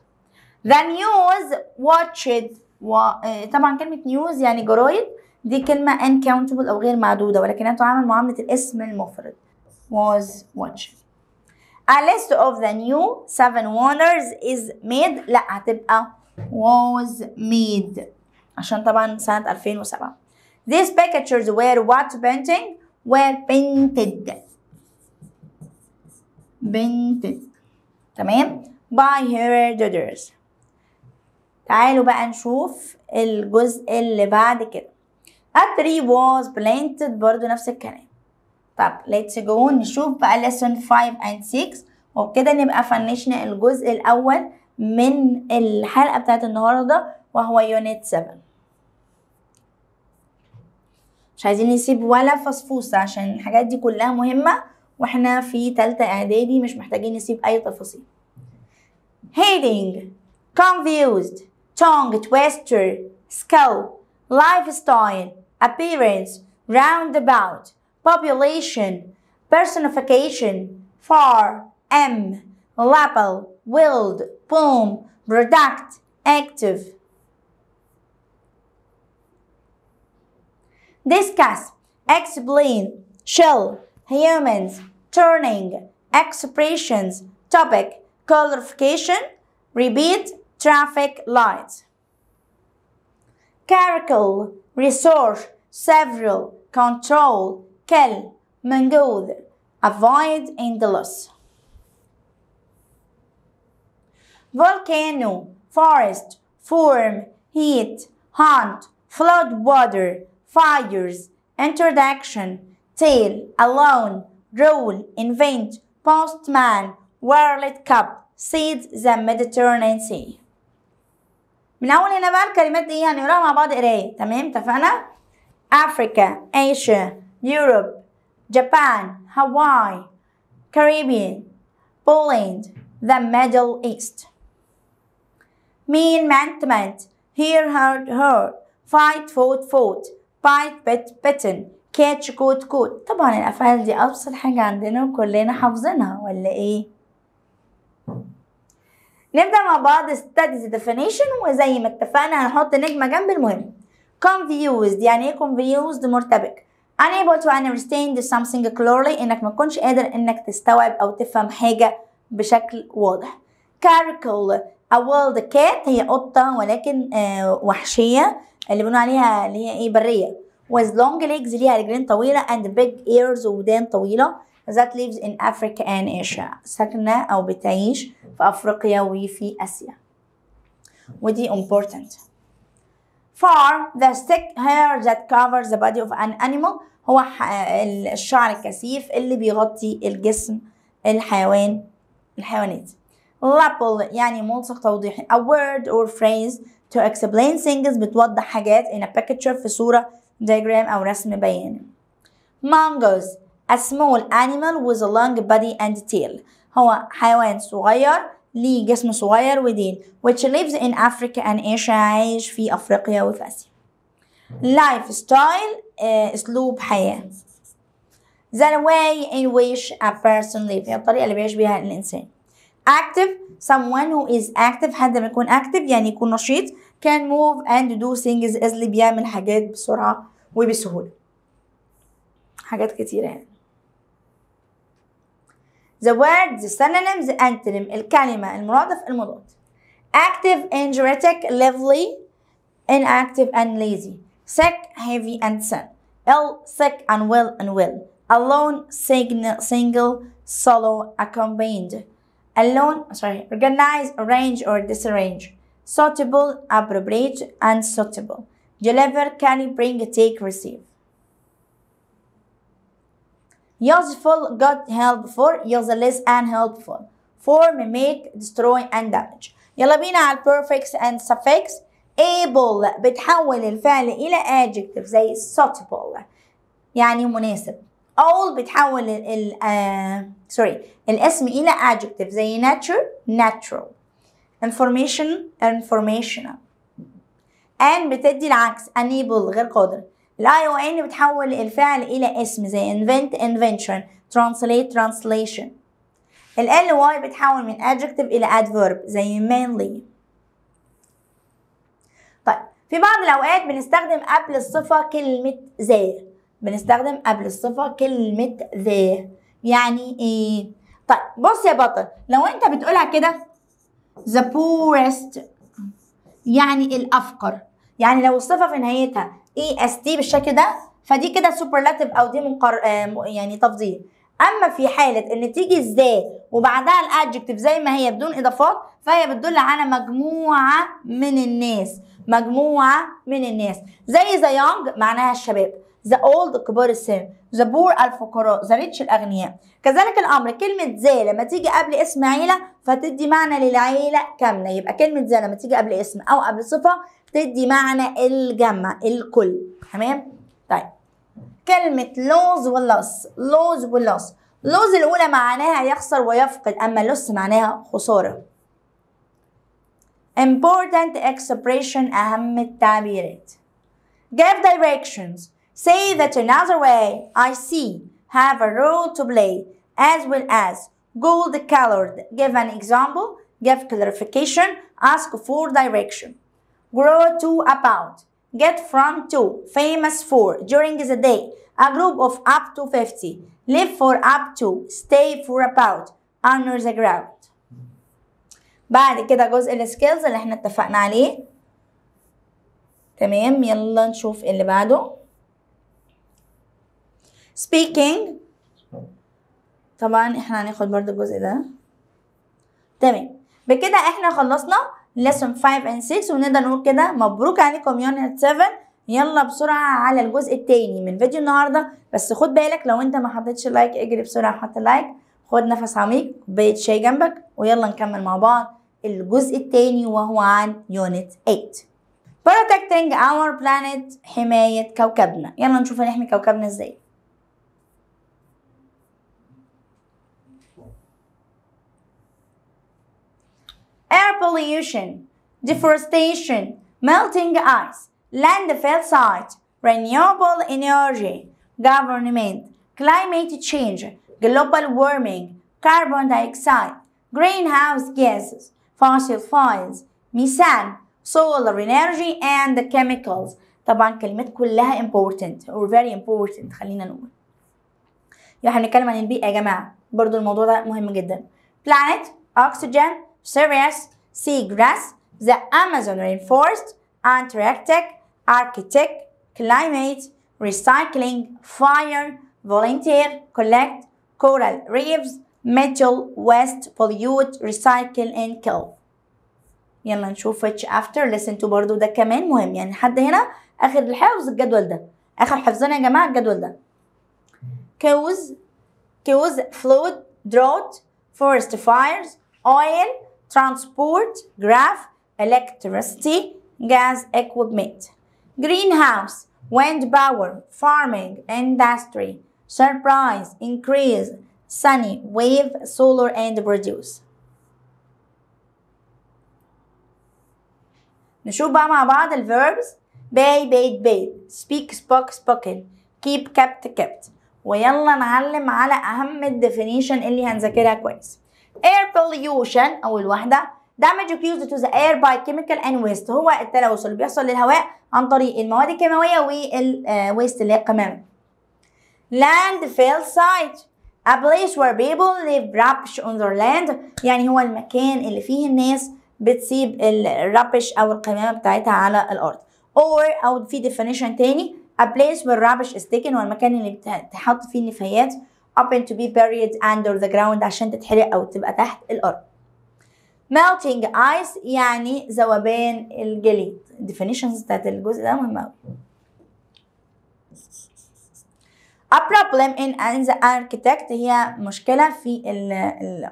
the news watched و... طبعا كلمة news يعني جرايد دي كلمة uncountable أو غير معدودة ولكنها تعامل معاملة الاسم المفرد was watched A list of the new seven wonders is made لا هتبقى was made عشان طبعا سنة 2007 These pictures were what painting were painted painted تمام by her daughters تعالوا بقى نشوف الجزء اللي بعد كده A tree was planted برضو نفس الكلام. طب let's go نشوف بقى lesson 5 and 6 وبكده نبقى فنشنا الجزء الأول من الحلقة بتاعت النهاردة وهو يونت 7 مش عايزين نسيب ولا فصفوصة عشان الحاجات دي كلها مهمة وإحنا في تالتة إعدادي مش محتاجين نسيب أي تفاصيل. Heading confused tongue twister skull lifestyle. Appearance roundabout population personification far m lapel willed poem product active. Discuss explain shell humans turning expressions topic colorification repeat traffic lights. Caracal resource, several, control, kill, mangold, avoid, endless. Volcano, forest, form, heat, hunt, flood water, fires, introduction, tail, alone, rule, invent, postman, World Cup, seeds the Mediterranean Sea. من اول هنا بقى الكلمات دي هنقراها مع بعض قرايه تمام اتفقنا Africa Asia Europe Japan Hawaii Caribbean Poland the Middle East mean meant meant hear heard heard fight fought fought bite bit bitten catch caught caught طبعا الأفعال دي أبسط حاجة عندنا وكلنا حافظينها ولا إيه؟ نبدأ مع بعض study the definition وزي ما اتفقنا هنحط نجمة جنب المهم. confused يعني إيه confused مرتبك. unable to understand something clearly إنك ما تكونش قادر إنك تستوعب أو تفهم حاجة بشكل واضح. caracal a wild cat هي قطة ولكن آه وحشية اللي بنقول عليها اللي هي إيه برية. with long legs ليها رجلين طويلة and big ears وودان طويلة. That lives in Africa and Asia ساكنة أو بتعيش في أفريقيا وفي آسيا ودي important far the thick hair that covers the body of an animal هو الشعر الكثيف اللي بيغطي الجسم الحيوان الحيوانات label يعني ملصق توضيحي a word or phrase to explain things بتوضح حاجات in a picture في صورة diagram أو رسم بياني mongoose a small animal with a long body and tail هو حيوان صغير ليه جسم صغير وديل which lives in Africa and Asia عايش في أفريقيا وفي آسيا life style آه، أسلوب حياة the way in which a person lives هي الطريقة اللي بيعيش بيها الإنسان active someone who is active حد ما يكون active يعني يكون نشيط can move and do things easily بيعمل حاجات بسرعة وبسهولة حاجات كتيرة يعني the word the synonyms antonym الكلمة المرادف المضاد active energetic lively inactive and lazy sick heavy and thin ill sick unwell unwell alone single single solo accompanied alone sorry organize arrange or disarrange suitable appropriate unsuitable deliver carry bring take receive Useful good helpful useless and helpful form make destroy and damage يلا بينا على perfects and suffix able بتحول الفعل إلى adjective زي suitable يعني مناسب all بتحول ال ال uh, sorry الاسم إلى adjective زي nature natural information informational and بتدي العكس unable غير قادر الاي أو ان بتحول الفعل إلى اسم زي invent invention translate translation. ال ly بتحول من adjective إلى adverb زي mainly طيب في بعض الأوقات بنستخدم قبل الصفة كلمة the بنستخدم قبل الصفة كلمة the يعني إيه؟ طيب بص يا بطل لو أنت بتقولها كده the poorest يعني الأفقر. يعني لو الصفة في نهايتها est بالشكل ده فدي كده superlative أو دي منقر آه يعني تفضيل. أما في حالة إن تيجي the وبعدها ال adjective زي ما هي بدون إضافات فهي بتدل على مجموعة من الناس. مجموعة من الناس. زي the young معناها الشباب. the old كبار السن. the poor الفقراء. the rich الأغنياء. كذلك الأمر كلمة the لما تيجي قبل اسم عيلة فتدي معنى للعيلة كاملة. يبقى كلمة the لما تيجي قبل اسم أو قبل صفة تدي معنى الجمع الكل تمام طيب كلمة lose و loss lose و loss lose الأولى معناها يخسر ويفقد أما loss معناها خسارة important expression أهم التعبيرات give directions say that another way I see have a role to play as well as gold colored give an example give clarification ask for direction grow to about get from to famous for during the day a group of up to 50 live for up to stay for about under the ground بعد كده جزء ال skills اللي إحنا اتفقنا عليه تمام يلا نشوف اللي بعده speaking طبعا إحنا هناخد برضو الجزء ده تمام بكده إحنا خلصنا lesson 5 and 6 ونقدر نقول كده مبروك عليكم unit 7 يلا بسرعة على الجزء التاني من فيديو النهاردة. بس خد بالك لو انت ما حطيتش like اجري بسرعة حط like خد نفس عميق كوباية شاي جنبك ويلا نكمل مع بعض الجزء التاني وهو عن unit 8 protecting our planet حماية كوكبنا. يلا نشوف هنحمي كوكبنا إزاي. air pollution, deforestation, melting ice, landfill site, renewable energy, government, climate change, global warming, carbon dioxide, greenhouse gases, fossil fuels, methane, solar energy and the chemicals طبعا كلمات كلها important or very important خلينا نقول يعني هنتكلم عن البيئة يا جماعة برضو الموضوع ده مهم جدا planet oxygen Sirius seagrass the Amazon rainforest Antarctic Arctic climate recycling fire volunteer collect coral reefs metal waste pollute recycle and kill يلا نشوف which after listen to برضو ده كمان مهم يعني لحد هنا اخر الحفظ الجدول ده اخر حفظنا يا جماعة الجدول ده cause cause flood drought forest fires oil transport graph electricity gas equipment greenhouse wind power farming industry surprise increase sunny wave solar and produce نشوف بقى مع بعض الverbs bay bait bait speak spoke spoken keep kept kept ويلا نعلم على أهم الديفينيشن اللي هنذاكرها كويس Air pollution أول واحدة. Damage caused to the air by chemical and waste. هو التلوث اللي بيحصل للهواء عن طريق المواد الكيماوية وال waste اللي هي القمامة landfill site. A place where people leave rubbish on their land. يعني هو المكان اللي فيه الناس بتسيب ال rubbish أو القمامة بتاعتها على الأرض. Or أو في definition تاني a place where rubbish is taken. هو المكان اللي بتحط فيه النفايات. Open to be buried under the ground عشان تتحرق أو تبقى تحت الأرض. Melting ice يعني ذوبان الجليد. Definitions بتاعت الجزء ده مهم قوي A problem in the architect هي مشكلة في ال ال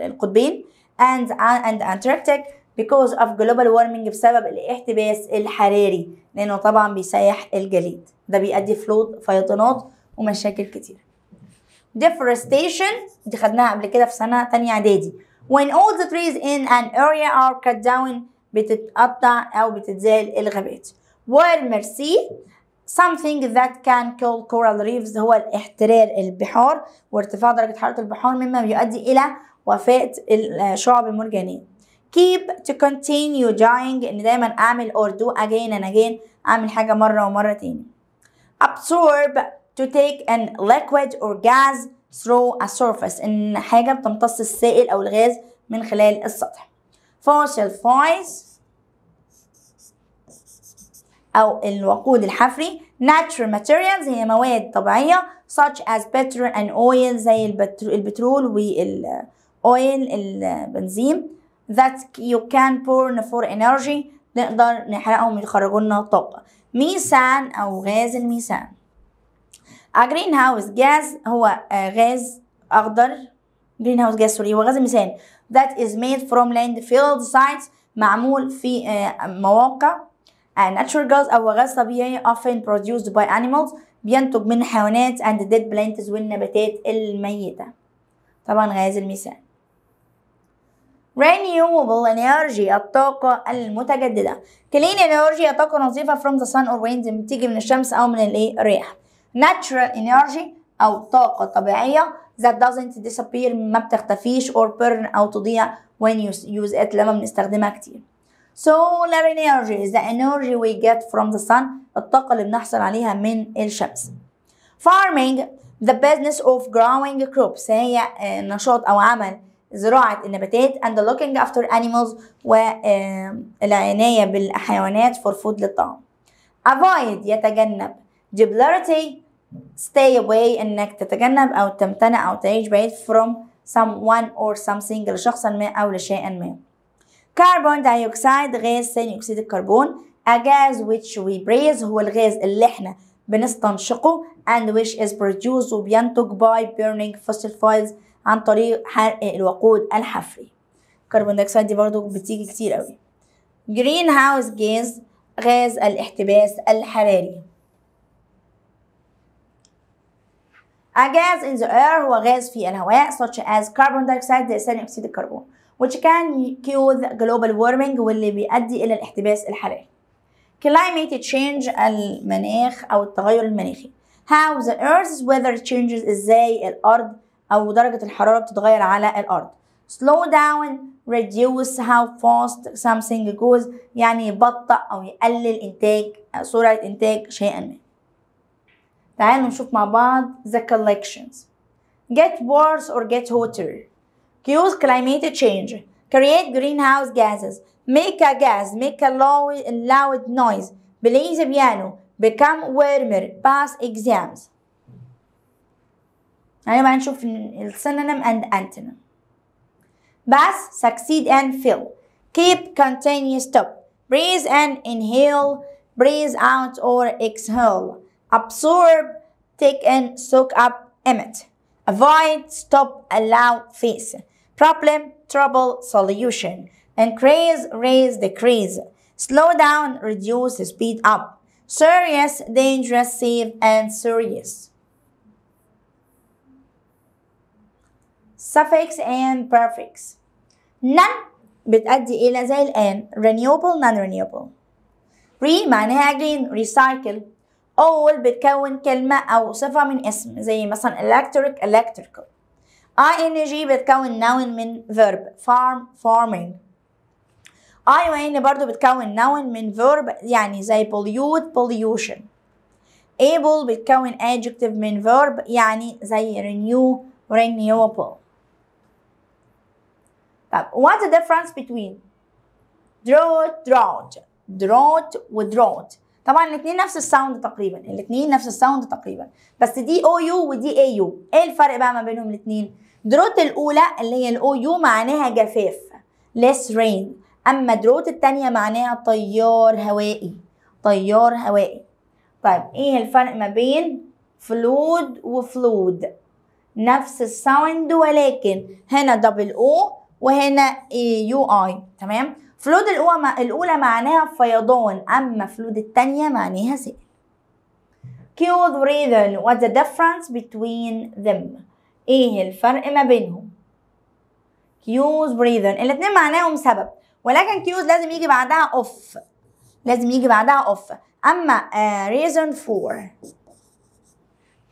القطبين and and Antarctic because of global warming بسبب الاحتباس الحراري لأنه طبعا بيسيح الجليد. ده بيؤدي فلوت فيضانات ومشاكل كتير. Deforestation دي خدناها قبل كده في سنة تانية إعدادي. When all the trees in an area are cut down بتتقطع أو بتتزال الغابات. والمرسي something that can kill coral reefs هو الاحترار البحار وارتفاع درجة حرارة البحار مما يؤدي إلى وفاة الشعب المرجانية. Keep to continue dying إن دايما أعمل or do again and again أعمل حاجة مرة ومرة تاني. Absorb to take an liquid or gas through a surface. إن حاجة بتمتص السائل أو الغاز من خلال السطح. Fossil fuels أو الوقود الحفري. Natural materials هي مواد طبيعية such as petrol and oil زي البترول وال oil البنزين that you can burn for energy. نقدر نحرقهم يخرجوا لنا طاقة. ميثان أو غاز الميثان. A greenhouse gas هو غاز أخضر greenhouse gas سوري هو غاز الميثان that is made from landfill sites معمول في مواقع natural gas أو غاز طبيعي often produced by animals بينتج من حيوانات and dead plants والنباتات الميتة طبعا غاز الميثان renewable energy الطاقة المتجددة clean energy طاقة نظيفة from the sun or wind بتيجي من الشمس أو من الرياح natural energy أو طاقة طبيعية that doesn't disappear ما بتختفيش or burn أو تضيع when you use it لما بنستخدمها كتير solar energy is the energy we get from the sun الطاقة اللي بنحصل عليها من الشمس farming the business of growing crops هي نشاط أو عمل زراعة النباتات and looking after animals والعناية بالحيوانات for food للطعام avoid يتجنب duplicity stay away إنك تتجنب أو تمتنع أو تعيش بعيد from someone or something لشخص ما أو لشيء ما. carbon dioxide غاز ثاني أكسيد الكربون. A gas which we breathe هو الغاز اللي إحنا بنستنشقه and which is produced وبينتج by burning fossil fuels عن طريق حرق الوقود الحفري. carbon dioxide دي برضو بتيجي كتير قوي green house gas غاز الاحتباس الحراري. A gas in the air هو غاز في الهواء such as carbon dioxide ثاني أكسيد الكربون which can cause global warming واللي بيؤدي إلى الاحتباس الحراري. Climate change المناخ أو التغير المناخي. How the earth's weather changes إزاي الأرض أو درجة الحرارة بتتغير على الأرض. Slow down, reduce how fast something goes يعني يبطأ أو يقلل إنتاج سرعة إنتاج شيئا ما. تعالوا نشوف مع بعض the collections. Get worse or get hotter. Cause climate change. Create greenhouse gases. Make a gas. Make a loud, loud noise. Play the piano. Become warmer. Pass exams. يعني بقى نشوف السينونيم and antonym. Pass, succeed and fill. Keep, continue, stop. Breathe and inhale. Breathe out or exhale. Absorb, take in, soak up, emit. Avoid, stop, allow, face. Problem, trouble, solution. Increase, raise, decrease. Slow down, reduce, speed up. Serious, dangerous, safe, and serious. Suffix and prefix. None بتأدي إلى زي الآن renewable non renewable. Re معناها green recycle. all بتكون كلمة أو صفة من اسم زي مثلا electric electrical. ing بتكون noun من verb farm farming. ion برضو بتكون noun من verb يعني زي pollute pollution. able بتكون adjective من verb يعني زي renew renewable. طب what's the difference between drought drought drought و draught طبعا الاثنين نفس ال sound تقريبا الاثنين نفس ال sound تقريبا. بس دي O U ودي A U إيه الفرق بقى ما بينهم الاثنين drought الأولى اللي هي ال O U معناها جفاف less rain. أما draught الثانية معناها تيار هوائي تيار هوائي. طيب إيه الفرق ما بين فلود وفلود نفس الساوند ولكن هنا دبل أو وهنا يو اي تمام؟ فلود الأولى معناها فيضان أما فلود التانية معناها سيل Cold breathing. What's the difference between them? إيه الفرق ما بينهم؟ Cues breathing. الاتنين معناهم سبب. ولكن cues لازم يجي بعدها off لازم يجي بعدها of أما uh, reason for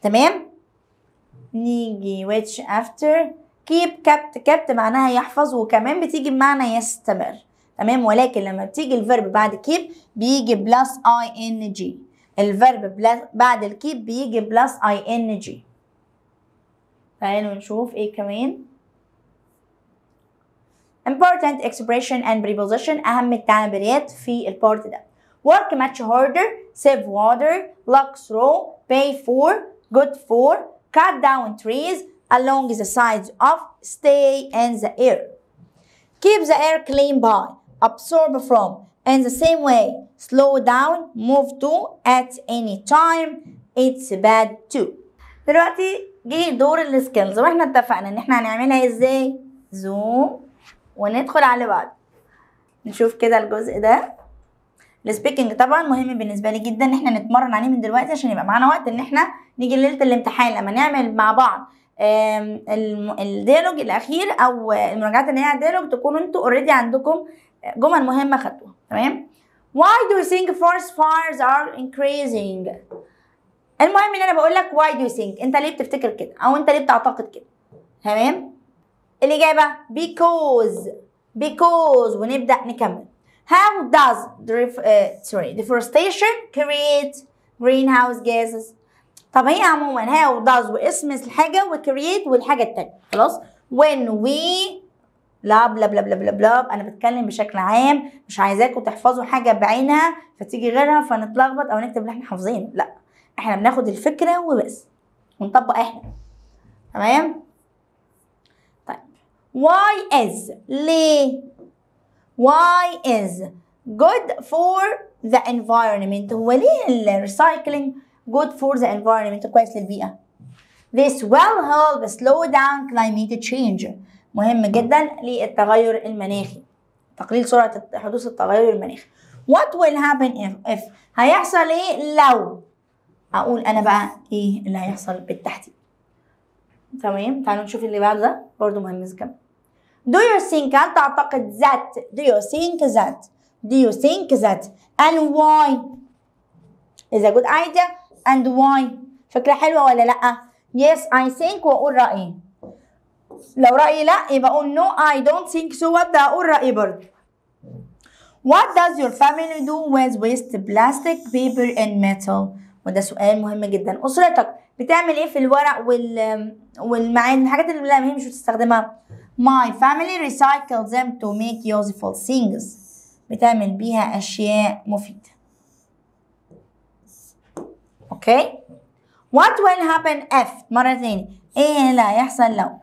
تمام؟ نيجي which after. keep kept. kept معناها يحفظ. وكمان بتيجي بمعنى يستمر. تمام ولكن لما بتيجي ال verb بعد keep بيجي plus ing ال verb بعد ال keep بيجي plus ing تعالوا نشوف إيه كمان important expression and preposition اهم التعبيرات في البارت ده work much harder save water look through pay for good for cut down trees along the sides of stay in the air keep the air clean by absorb from. In the same way slow down move to at any time it's bad too. دلوقتي جه دور السكيلز وإحنا اتفقنا ان إحنا هنعملها إزاي؟ zoom وندخل على بعض. نشوف كده الجزء ده. ال speaking طبعا مهم بالنسبة لي جدا إن إحنا نتمرن عليه من دلوقتي عشان يبقى معانا وقت إن إحنا نيجي ليلة الامتحان. لما نعمل مع بعض ال dialogue الأخير أو المراجعات اللي هي dialogue تكونوا أنتوا already عندكم جمل مهمه خدتوها تمام why do you think forest fires are increasing المهم ان أنا بقول لك why do you think انت ليه بتفتكر كده أو انت ليه بتعتقد كده تمام الاجابه because because ونبدا نكمل how does the, uh, sorry deforestation create greenhouse gases طب هي عموما how does واسم الحاجة وcreate والحاجة التانيه خلاص when we بلا بلا بلا بلا بلا بلا أنا بتكلم بشكل عام مش عايزاكم تحفظوا حاجة بعينها فتيجي غيرها فنتلخبط أو نكتب اللي إحنا حافظينه لأ إحنا بناخد الفكرة وبس ونطبق إحنا تمام؟ طيب why is ليه؟ why is good for the environment هو ليه الريسايكلينج good for the environment كويس للبيئة؟ This will help slow down climate change. مهم جدا للتغير المناخي. تقليل سرعة حدوث التغير المناخي. What will happen if, if هيحصل إيه؟ لو. أقول أنا بقى إيه اللي هيحصل بالتحديد. تمام؟ تعالوا نشوف اللي بعد ده. برضه مهم جدا Do you think هل تعتقد that Do you think that Do you think that and why is a good idea and why فكرة حلوة ولا لأ؟ Yes I think وأقول رأيي. لو رأيي لأ يبقى أقول no I don't think so. وأبدأ أقول رأيي برضه. What does your family do with waste plastic paper and metal? وده سؤال مهم جدا. أسرتك بتعمل إيه في الورق وال والمعادن؟ الحاجات اللي لا هي مش بتستخدمها. My family recycle them to make useful things. بتعمل بيها أشياء مفيدة. أوكي What will happen if مرة تاني. إيه اللي هيحصل لو؟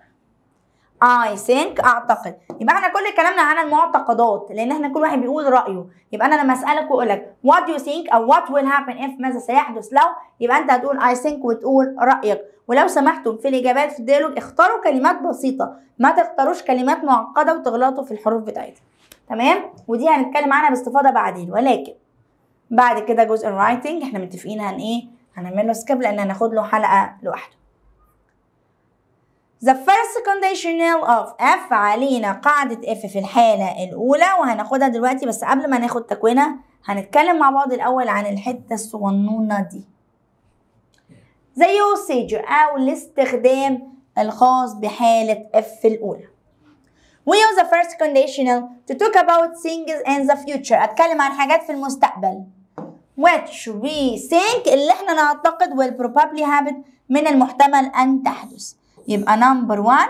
I think أعتقد. يبقى إحنا كل كلامنا عن المعتقدات لأن إحنا كل واحد بيقول رأيه. يبقى أنا لما أسألك وأقول لك do you think أو what will happen if ماذا سيحدث لو؟ يبقى أنت هتقول I think وتقول رأيك. ولو سمحتم في الإجابات في ال dialogue اختاروا كلمات بسيطة. ما تختاروش كلمات معقدة وتغلطوا في الحروف بتاعتها. تمام؟ ودي هنتكلم عنها باستفاضة بعدين. ولكن بعد كده جزء ال writing إحنا متفقين هن إيه؟ هنعمل له skip لأن هناخد له حلقة لوحده. The first conditional of F علينا قاعدة F في الحالة الأولى وهناخدها دلوقتي بس قبل ما ناخد تكوينها هنتكلم مع بعض الأول عن الحتة الصغنونة دي. The usage أو الاستخدام الخاص بحالة F الأولى. We use the first conditional to talk about things in the future. أتكلم عن حاجات في المستقبل. Which we think اللي إحنا نعتقد will probably happen من المحتمل أن تحدث. يبقى number 1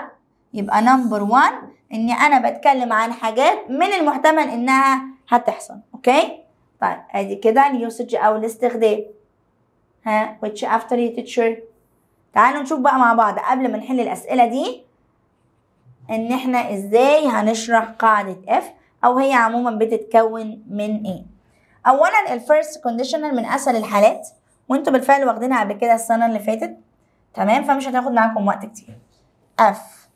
يبقى number 1 إني أنا بتكلم عن حاجات من المحتمل إنها هتحصل okay طيب أدي كده ال usage أو الاستخدام. ها which after you teacher. تعالوا نشوف بقى مع بعض. قبل ما نحل الأسئلة دي إن إحنا إزاي هنشرح قاعدة if أو هي عموما بتتكون من إيه. اولا ال first conditional من أسهل الحالات. وأنتوا بالفعل واخدينها قبل كده السنة اللي فاتت. تمام؟ فمش هتاخد معاكم وقت كتير. if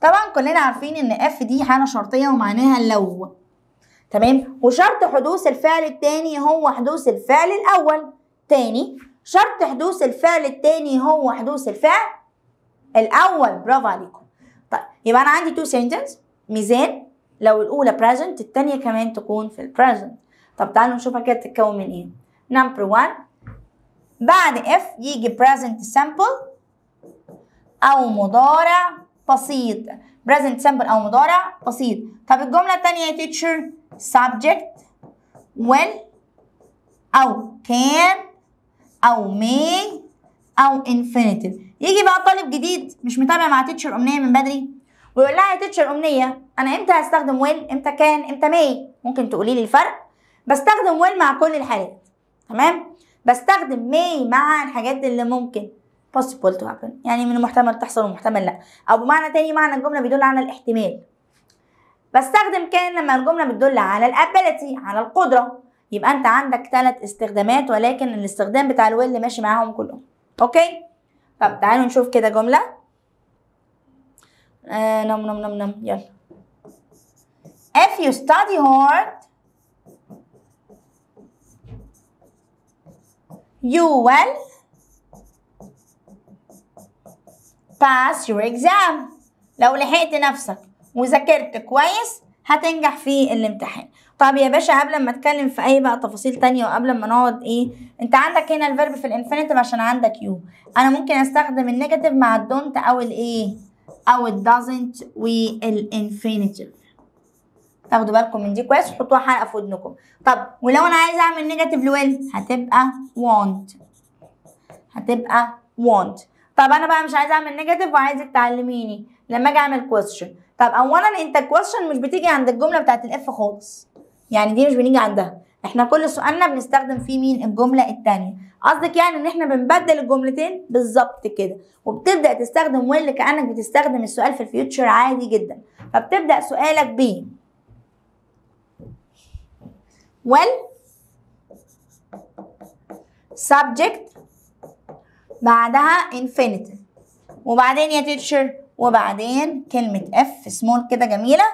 طبعا كلنا عارفين إن if دي حاله شرطية ومعناها لو. تمام؟ وشرط حدوث الفعل التاني هو حدوث الفعل الأول. تاني شرط حدوث الفعل التاني هو حدوث الفعل الأول. برافو عليكم. طيب يبقى أنا عندي two sentences ميزان لو الأولى present التانية كمان تكون في ال present طب تعالوا نشوفها كده تتكون من إيه؟ number 1 بعد if يجي present simple أو مضارع بسيط. Present simple أو مضارع بسيط. طب الجملة التانية يا teacher subject will أو can أو may أو infinitive. يجي بقى طالب جديد مش متابع مع teacher أمنية من بدري ويقول لها يا teacher أمنية أنا إمتى هستخدم will إمتى can إمتى may ممكن تقولي لي الفرق. بستخدم will مع كل الحالات. تمام؟ بستخدم may مع الحاجات اللي ممكن possible to happen. يعني من المحتمل تحصل ومحتمل لا. أو بمعنى تاني معنى الجملة بيدل على الاحتمال. بستخدم can لما الجملة بتدل على ال ability على القدرة. يبقى أنت عندك ثلاث استخدامات ولكن الاستخدام بتاع ال will ماشي معاهم كلهم. أوكي؟ طب تعالوا نشوف كده جملة. آه نم نم نم نم. يلا. If you study hard you will pass your exam. لو لحقت نفسك وذاكرت كويس هتنجح في الامتحان. طب يا باشا قبل ما اتكلم في أي بقى تفاصيل تانية وقبل ما نقعد إيه أنت عندك هنا ال verb في ال infinitive عشان عندك you أنا ممكن أستخدم ال negative مع ال don't أو الايه أو ال doesn't وال infinitive تاخدوا بالكم من دي كويس وحطوها حلقة في ودنكم. طب ولو أنا عايزه أعمل negative ل will هتبقى won't. هتبقى won't. طب أنا بقى مش عايزه أعمل negative وعايزك تعلميني. لما أجي أعمل question. طب اولا أنت question مش بتيجي عند الجملة بتاعت ال if خالص. يعني دي مش بنيجي عندها. إحنا كل سؤالنا بنستخدم فيه مين؟ الجملة الثانية قصدك يعني إن إحنا بنبدل الجملتين؟ بالظبط كده. وبتبدأ تستخدم will كأنك بتستخدم السؤال في ال future عادي جدا. فبتبدأ سؤالك ب will subject بعدها infinitive وبعدين يا teacher وبعدين كلمة if small كده جميلة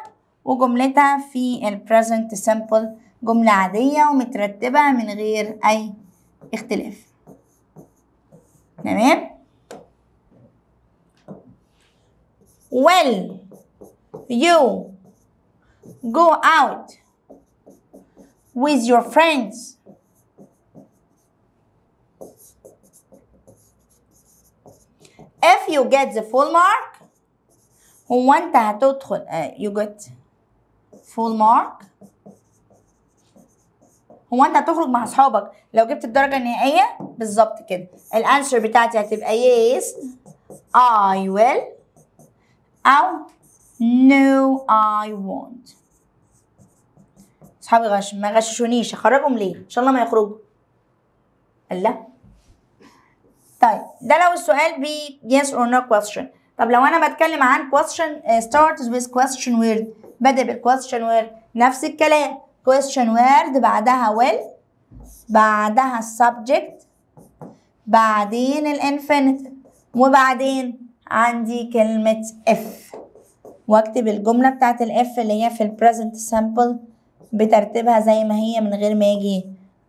وجملتها في ال present simple جملة عادية ومترتبة من غير أي اختلاف. تمام؟ Well you go out with your friends. If you get the full mark هو انت هتدخل uh, you get full mark. هو انت هتخرج مع أصحابك. لو جبت الدرجة النهائية بالظبط كده. الأنسر بتاعتي هتبقى yes I will أو no I won't. أصحابي غش ما غششونيش أخرجهم ليه؟ إن شاء الله ما يخرجوا. الله طيب ده لو السؤال ب yes or no question. طب لو أنا بتكلم عن question uh, starts with question word بدأ بال question word نفس الكلام. question word بعدها will بعدها subject بعدين ال infinitive وبعدين عندي كلمة if واكتب الجملة بتاعت ال if اللي هي في ال present simple بترتيبها زي ما هي من غير ما يجي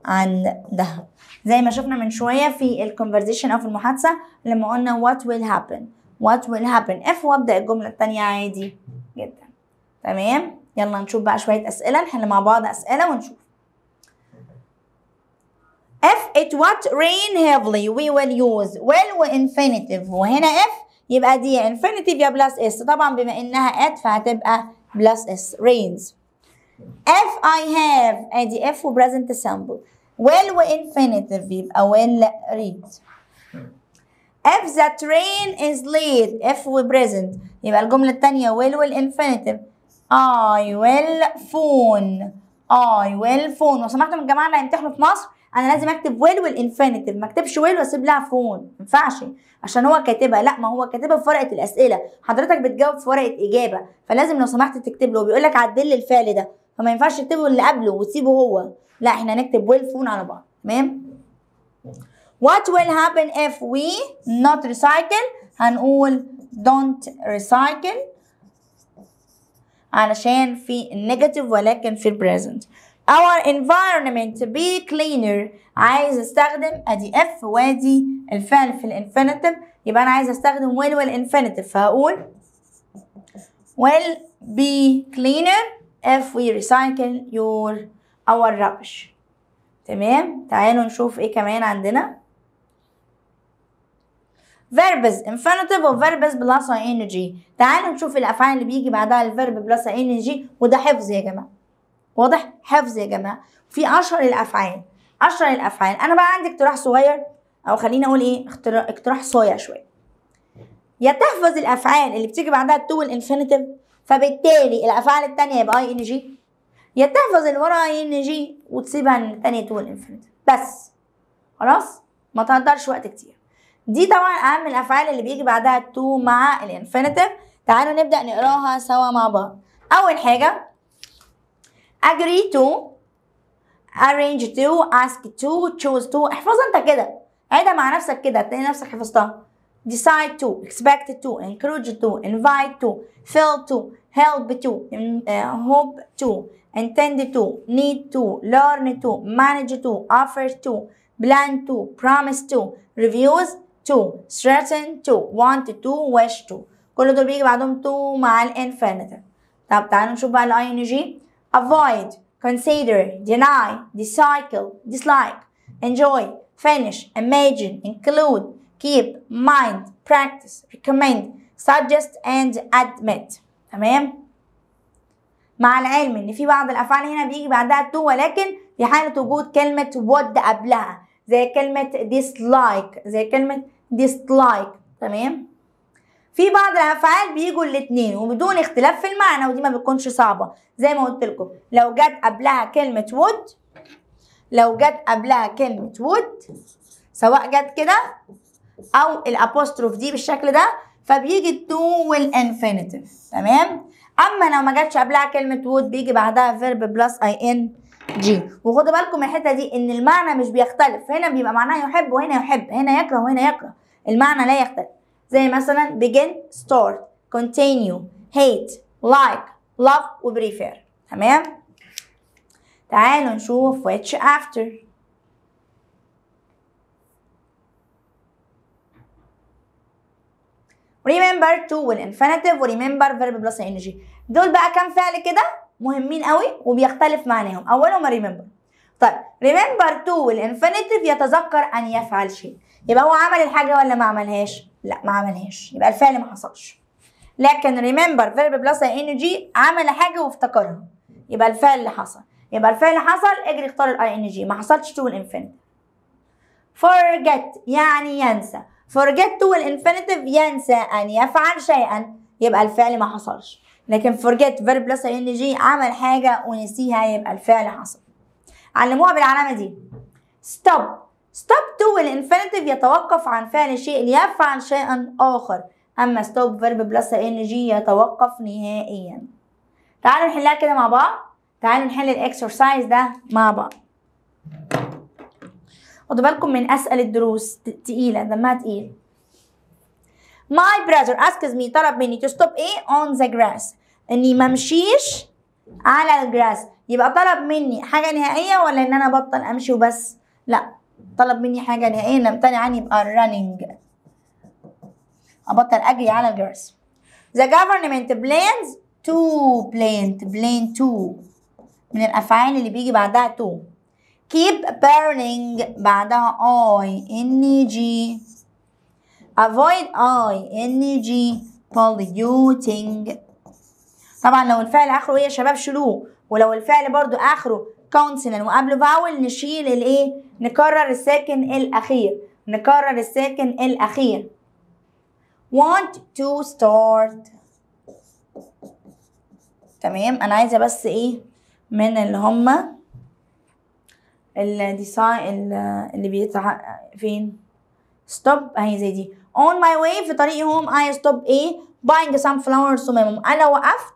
عندها زي ما شفنا من شوية في ال conversation أو في المحادثة لما قلنا what will happen. What will happen if وابدأ الجملة التانية عادي جدا. تمام؟ يلا نشوف بقى شوية أسئلة. نحل مع بعض أسئلة ونشوف. If it would rain heavily we will use will و infinitive. وهنا if يبقى دي infinitive يا plus s طبعا بما إنها it فهتبقى plus s rains. If I have. ادي if و present simple will و infinitive يبقى will read. If the train is late. If و present. يبقى الجملة التانية will وال infinitive. I will phone. I will phone. لو سمحتوا من الجماعة اللي هيمتحنوا في مصر أنا لازم أكتب will وال infinitive ما أكتبش will وأسيب لها phone ما ينفعش. عشان هو كاتبها. لا ما هو كاتبها في ورقة الأسئلة. حضرتك بتجاوب في ورقة إجابة. فلازم لو سمحت تكتب له. بيقول لك عدل الفعل ده. فما ينفعش تكتبه اللي قبله وتسيبه هو. لا إحنا نكتب will phone على بعض. تمام؟ What will happen if we not recycle? هنقول don't recycle علشان في النيجاتيف ولكن في البريزنت our environment be cleaner. عايز استخدم ادي if وادي الفعل في ال infinitive يبقى أنا عايز استخدم will وال infinitive فهقول will be cleaner. If we recycle your our rubbish. تمام؟ تعالوا نشوف إيه كمان عندنا. Verbs infinitive و verbs plus ing. تعالوا نشوف الأفعال اللي بيجي بعدها ال verb plus ing. وده حفظ يا جماعة. واضح؟ حفظ يا جماعة. في اشهر الأفعال. اشهر الأفعال. أنا بقى عندي اقتراح صغير. أو خليني أقول إيه؟ اقتراح صايع شوية. يا تحفظ الأفعال اللي بتيجي بعدها to ال infinitive فبالتالي الأفعال التانية يبقى ing يا تحفظ اللي ورا ing وتسيبها التانية to ال infinitive بس. خلاص؟ ما تهدرش وقت كتير. دي طبعا أهم الأفعال اللي بيجي بعدها to مع ال infinitive تعالوا نبدأ نقراها سوا مع بعض. أول حاجة. agree to. arrange to. ask to. choose to. احفظها أنت كده. عيدها مع نفسك كده. هتلاقي نفسك حفظتها. decide to expect to encourage to invite to feel to help to uh, hope to intend to need to learn to manage to offer to plan to promise to reviews to threaten to want to wish to كل دول بيجي بعدهم to مع الانفينيتيف طب تعالوا نشوف بقى الاي ان جي avoid consider deny recycle dislike enjoy finish imagine include keep mind practice recommend suggest and admit. تمام؟ مع العلم إن في بعض الأفعال هنا بيجي بعدها to ولكن في حالة وجود كلمة would قبلها زي كلمة dislike زي كلمة dislike. تمام؟ في بعض الأفعال بيجوا الاثنين وبدون اختلاف في المعنى ودي ما بتكونش صعبة. زي ما قلت لكم لو جت قبلها كلمة would لو جت قبلها كلمة would سواء جت كده أو ال apostrophe d بالشكل ده فبيجي ال to وال infinitive تمام؟ أما لو ما جاتش قبلها كلمة would بيجي بعدها verb plus ing وخدوا بالكم من الحته دي إن المعنى مش بيختلف. هنا بيبقى معناه يحب وهنا يحب. هنا يكره وهنا يكره. المعنى لا يختلف. زي مثلا begin start continue hate like love و prefer تمام؟ تعالوا نشوف which after. Remember to والinfinitive ورemember verb plus ing. دول بقى كام فعل كده؟ مهمين قوي وبيختلف معناهم. أولهم remember. طيب remember to وال infinitive يتذكر أن يفعل شيء. يبقى هو عمل الحاجة ولا ما عملهاش؟ لا ما عملهاش. يبقى الفعل ما حصلش. لكن remember verb plus ing عمل حاجة وافتكرها. يبقى الفعل اللي حصل. يبقى الفعل حصل اجري اختار ال ing ما حصلش to وال infinitive forget يعني ينسى. Forget وال infinitive ينسى أن يفعل شيئا يبقى الفعل ما حصلش. لكن forget verb plus ing عمل حاجة ونسيها يبقى الفعل حصل. علموها بالعلامة دي. Stop. Stop to والinfinitive يتوقف عن فعل شيء ليفعل شيئا آخر. أما stop verb plus ing يتوقف نهائيا. تعالوا نحلها كده مع بعض. تعالوا نحل الاكسرسايز ده مع بعض. خدوا بالكم من أسئلة الدروس تقيلة دمها تقيل. My brother asks me طلب مني to stop إيه on the grass. إني ممشيش على الجراس يبقى طلب مني حاجة نهائية ولا إن أنا أبطل أمشي وبس؟ لا. طلب مني حاجة نهائية نمتنع عني يبقى running. أبطل أجري على الجرس The government plans to plan plan to من الأفعال اللي بيجي بعدها to keep burning بعدها I N G avoid I N G polluting. طبعا لو الفعل آخره إيه يا شباب؟ شيلوه ولو الفعل برضو آخره consonant. وقبله vowel نشيل الإيه؟ نكرر الساكن الأخير. نكرر الساكن الأخير. Want to start. تمام؟ أنا عايزة بس إيه؟ من اللي هما ال design اللي بيتع فين؟ Stop اهي زي دي. On my way في طريقي home I stop إيه buying some flowers to أنا وقفت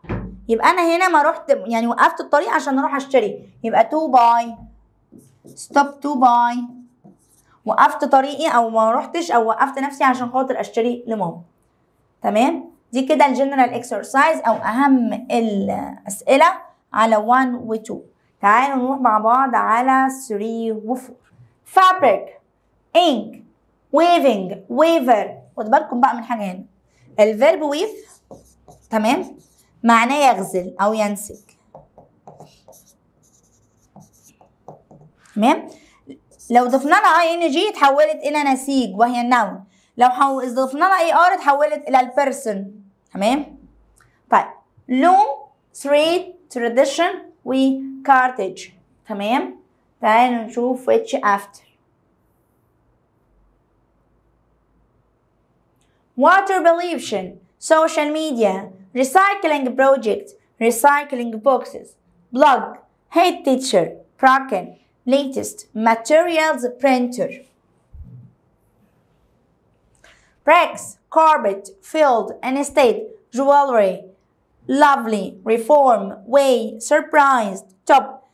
يبقى أنا هنا ما رحت يعني وقفت الطريق عشان أروح أشتري. يبقى to buy. Stop to buy. وقفت طريقي أو ما رحتش أو وقفت نفسي عشان خاطر أشتري لماما. تمام؟ دي كده ال general exercise أو أهم الأسئلة على 1 و 2 تعالوا نروح مع بعض على 3 و 4 fabric ink weaving weaver خد بالكم بقى من حاجة هنا. ال verb weave تمام؟ معناه يغزل أو ينسج. تمام؟ لو ضفنا لها ing اتحولت إلى نسيج وهي ال noun لو. ضفنا لها er اتحولت إلى ال person تمام؟ طيب. لوم ثريد تراديشن وكارتج تمام تعالوا نشوف which after water pollution social media recycling project recycling boxes blog head teacher broken latest materials printer bricks carpet field instead jewelry lovely reform way surprised top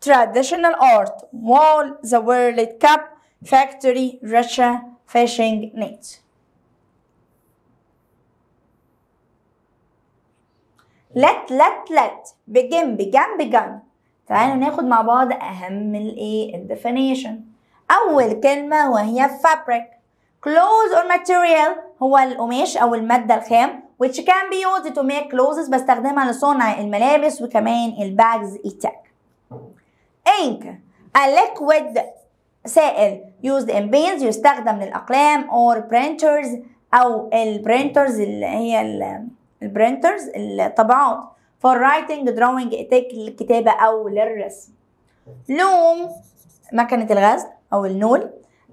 traditional art wall the world cup factory russia fishing net let let let begin began begun تعالوا ناخد مع بعض اهم الايه الديفينيشن اول كلمه وهي fabric clothes or material هو القماش او الماده الخام which can be used to make clothes بستخدمها لصنع الملابس وكمان ال bags التاج ink a liquid سائل used in pens يستخدم للأقلام or printers أو ال printers اللي هي ال printers الطبعات. for writing drawing للكتابة أو للرسم. لوم مكنة الغزل أو النول.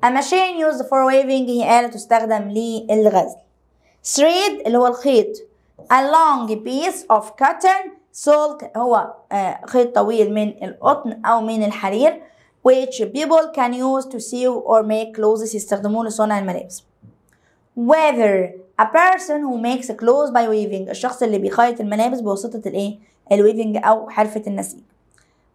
a machine used for waving هي آلة تستخدم للغزل thread اللي هو الخيط a long piece of cotton silk هو آه، خيط طويل من القطن أو من الحرير which people can use to sew or make clothes يستخدموه لصنع الملابس whether a person who makes clothes by weaving الشخص اللي بيخيط الملابس بواسطة الايه الويفنج أو حرفة النسيج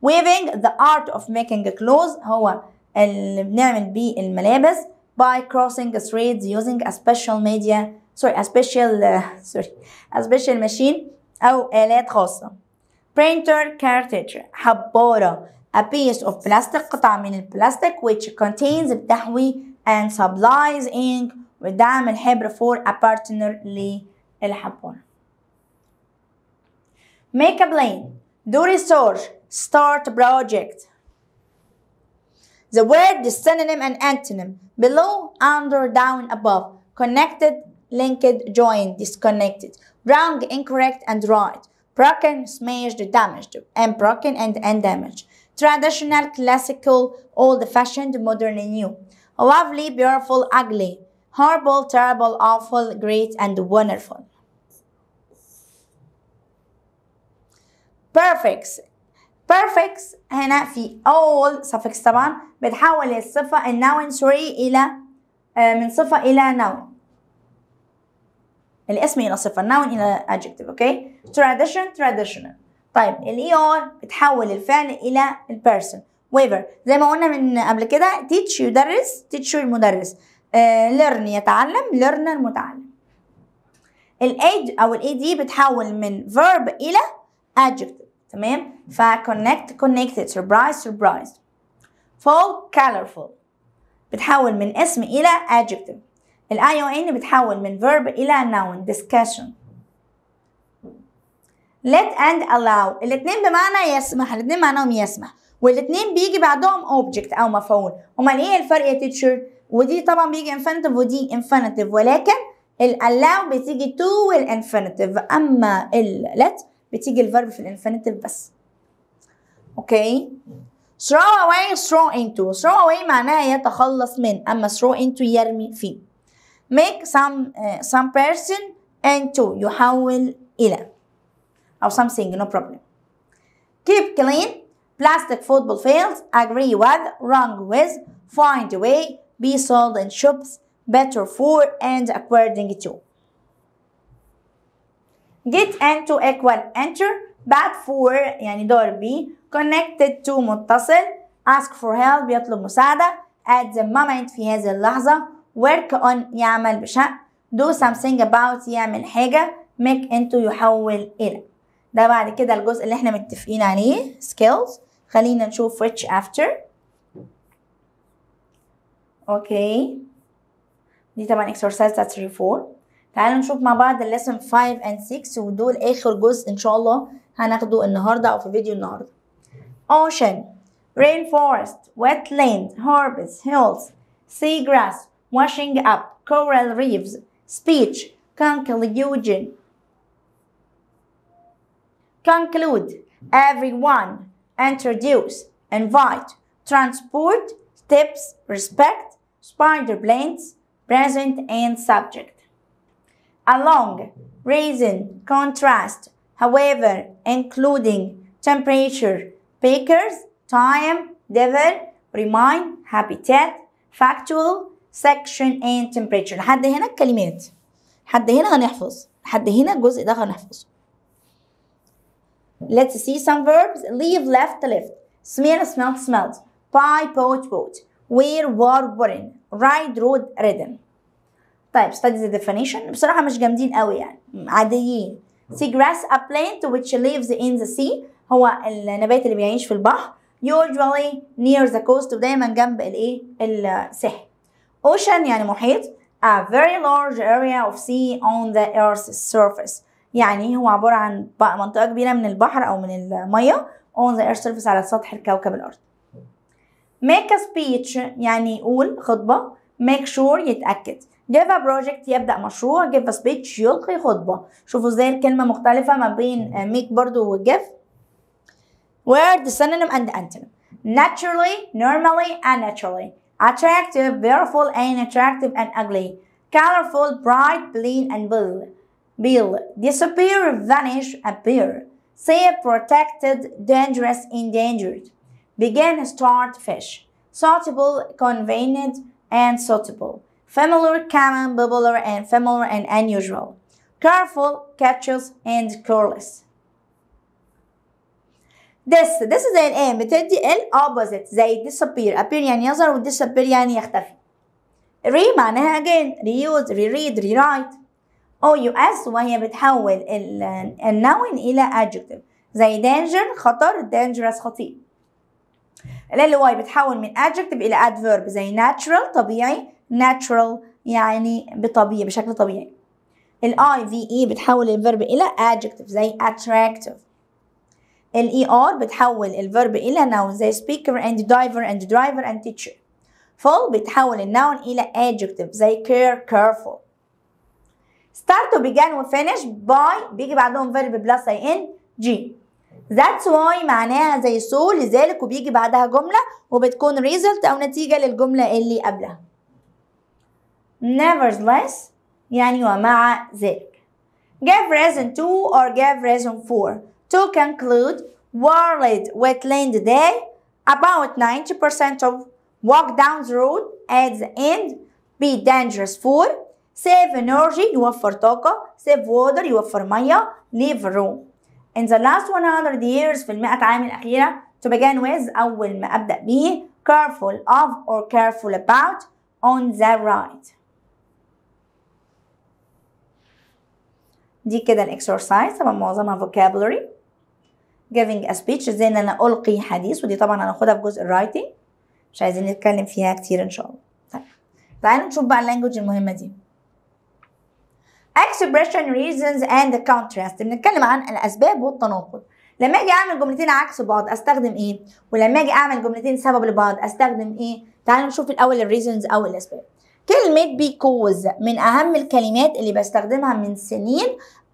weaving the art of making clothes هو اللي بنعمل بيه الملابس by crossing threads using a special media sorry a special uh, sorry a special machine أو آلات خاصة printer cartridge حبارة a piece of plastic قطعة من البلاستيك which contains بتحوي and supplies ink ودعم الحبر for a partner للحبارة make a plan do research start project the word is synonym and antonym below under down above connected linked joined disconnected wrong incorrect and right broken smashed damaged and broken and undamaged traditional classical old fashioned modern and new lovely beautiful ugly horrible terrible awful great and wonderful perfects perfects هنا في all suffix طبعا بتحول الصفة النون سوري إلى آه، من صفة إلى noun الاسم إلى صفة noun إلى adjective أوكي tradition traditional طيب ال ER بتحول الفعل إلى البيرسون weaver زي ما قلنا من قبل كده teach يدرس teach المدرس آه learn يتعلم learner متعلم ال ed أو ال ed بتحول من verb إلى adjective تمام ف connect connected surprise surprised full colorful بتحول من اسم إلى adjective الاي أو ان بتحول من verb إلى noun discussion. Let and allow. الاتنين بمعنى يسمح. الاتنين معناهم يسمح. والاتنين بيجي بعدهم object أو مفعول. أمال إيه الفرق يا teacher ودي طبعا بيجي infinitive ودي infinitive. ولكن ال allow بتيجي to وال infinitive أما ال let بتيجي ال verb في ال infinitive بس. okay throw away throw into. Throw away معناها يتخلص من. أما throw into يرمي فيه. make some uh, some person into يحول الى او something no problem keep clean plastic football fields agree with wrong with find a way be sold in shops better for and according to get into equal enter bad for يعني دور بي connected to متصل ask for help يطلب مساعدة at the moment في هذه اللحظة work on يعمل بشأن. Do something about يعمل حاجة. Make into يحول إلى. ده بعد كده الجزء اللي إحنا متفقين عليه. Skills. خلينا نشوف which after. أوكي دي طبعا exercise 3 4 تعالوا نشوف مع بعض lesson 5 and 6 ودول آخر جزء إن شاء الله هناخده النهارده أو في فيديو النهارده. Ocean. Rainforest. Wetland. Harbors hills. Seagrass. Washing up coral reefs speech conclusion. Conclude. Everyone introduce invite transport steps respect spider planes present and subject. Along reason contrast however including temperature bakers time devil remind habitat factual section and temperature لحد هنا الكلمات لحد هنا هنحفظ لحد هنا الجزء ده هنحفظه Let's see some verbs. Leave, left, left. Smell, smelled, smelled. Buy, bought, bought. Wear, wore, worn. Ride, rode, ridden. طيب study the definition. بصراحة مش جامدين قوي يعني عاديين. Seagrass, a plant which lives in the sea. هو النبات اللي بيعيش في البحر. Usually near the coast ودايما جنب الايه؟ الساحل. Ocean يعني محيط. A very large area of sea on the earth's surface. يعني هو عبارة عن منطقة كبيرة من البحر أو من المية on the earth surface على سطح الكوكب الأرض. make a speech يعني يقول خطبة make sure يتأكد give a project يبدأ مشروع give a speech يلقي خطبة شوفوا إزاي الكلمة مختلفة ما بين make برضو و give word synonym and antonym naturally normally and naturally attractive beautiful and attractive and ugly colorful, bright, plain, and bill. Bill. Disappear, vanish, appear. Safe, protected, dangerous, endangered. Begin, start, fish. Suitable, convenient, and suitable. Familiar, common, popular, and familiar and unusual. Careful, catches, and careless. This this زي الان بتدي ال opposite زي disappear appear يعني يظهر و disappear يعني يختفي re معناها again reuse reread rewrite OUS وهي بتحول النون إلى adjective زي danger خطر dangerous خطير ال y بتحول من adjective إلى adverb زي natural طبيعي natural يعني بطبيعي بشكل طبيعي ال IVE بتحول ال verb إلى adjective زي attractive ال ER بتحول ال verb إلى noun زي speaker and diver and driver and teacher full بتحول ال noun إلى adjective زي care careful start و began و finish by بيجي بعدهم verb plus in G That's why معناها زي so لذلك وبيجي بعدها جملة وبتكون result أو نتيجة للجملة اللي قبلها nevertheless يعني ومع ذلك give reason to or give reason for to conclude world wetland day about 90% of walk down the road at the end be dangerous for save energy يوفر طاقة save water يوفر مية leave room in the last 100 years في المئة عام الأخيرة to begin with أول ما أبدأ به careful of or careful about on the right دي كده الاكسرسايز طبعا معظمها vocabulary giving a speech إزاي إن أنا ألقي حديث ودي طبعا هناخدها في جزء ال writing مش عايزين نتكلم فيها كتير إن شاء الله. طيب تعالوا نشوف بقى ال language المهمة دي. Expressing reasons and contrast. بنتكلم عن الأسباب والتناقض. لما أجي أعمل جملتين عكس بعض أستخدم إيه؟ ولما أجي أعمل جملتين سبب لبعض أستخدم إيه؟ تعالوا نشوف الأول ال reasons أو الأسباب. كلمة because من أهم الكلمات اللي بستخدمها من سنين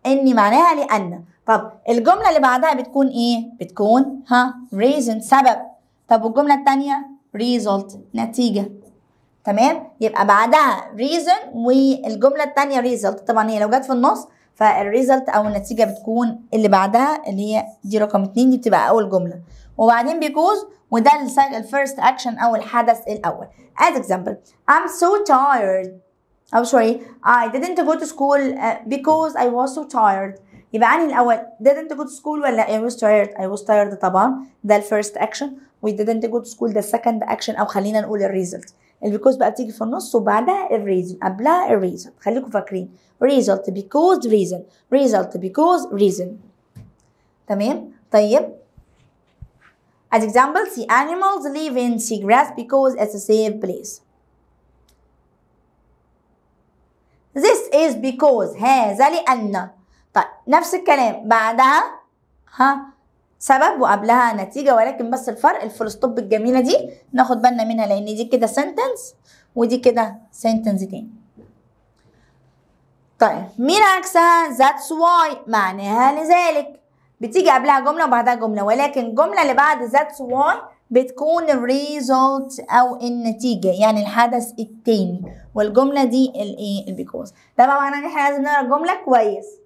إن معناها لأن. طب الجملة اللي بعدها بتكون إيه؟ بتكون ها reason سبب. طب والجملة التانية؟ result نتيجة. تمام؟ يبقى بعدها reason والجملة التانية result. طبعا هي لو جت في النص فال result أو النتيجة بتكون اللي بعدها اللي هي دي رقم اتنين دي بتبقى أول جملة. وبعدين because وده ال first action أو الحدث الأول. As example I'm so tired. أو sorry I didn't go to school because I was so tired. يبقى أنهي الأول didn't go to school ولا I was tired I was tired طبعا ده الفيرست اكشن و didn't go to school ده السكند اكشن أو خلينا نقول الريزلت البيكوز بقى بتيجي في النص وبعدها الريزن قبلها الريزن خليكم فاكرين result because reason result because reason تمام طيب as example see animals live in sea grass because it's a safe place this is because هذا لأن طيب نفس الكلام. بعدها ها سبب وقبلها نتيجة ولكن بس الفرق ال full stop الجميلة دي ناخد بالنا منها لأن دي كده sentence ودي كده sentence تاني. طيب مين عكسها؟ that's why. معناها لذلك. بتيجي قبلها جملة وبعدها جملة ولكن الجملة اللي بعد that's why بتكون ال result أو النتيجة يعني الحدث التاني. والجملة دي الايه ال because ده بقى إن إحنا لازم نقرأ الجملة كويس.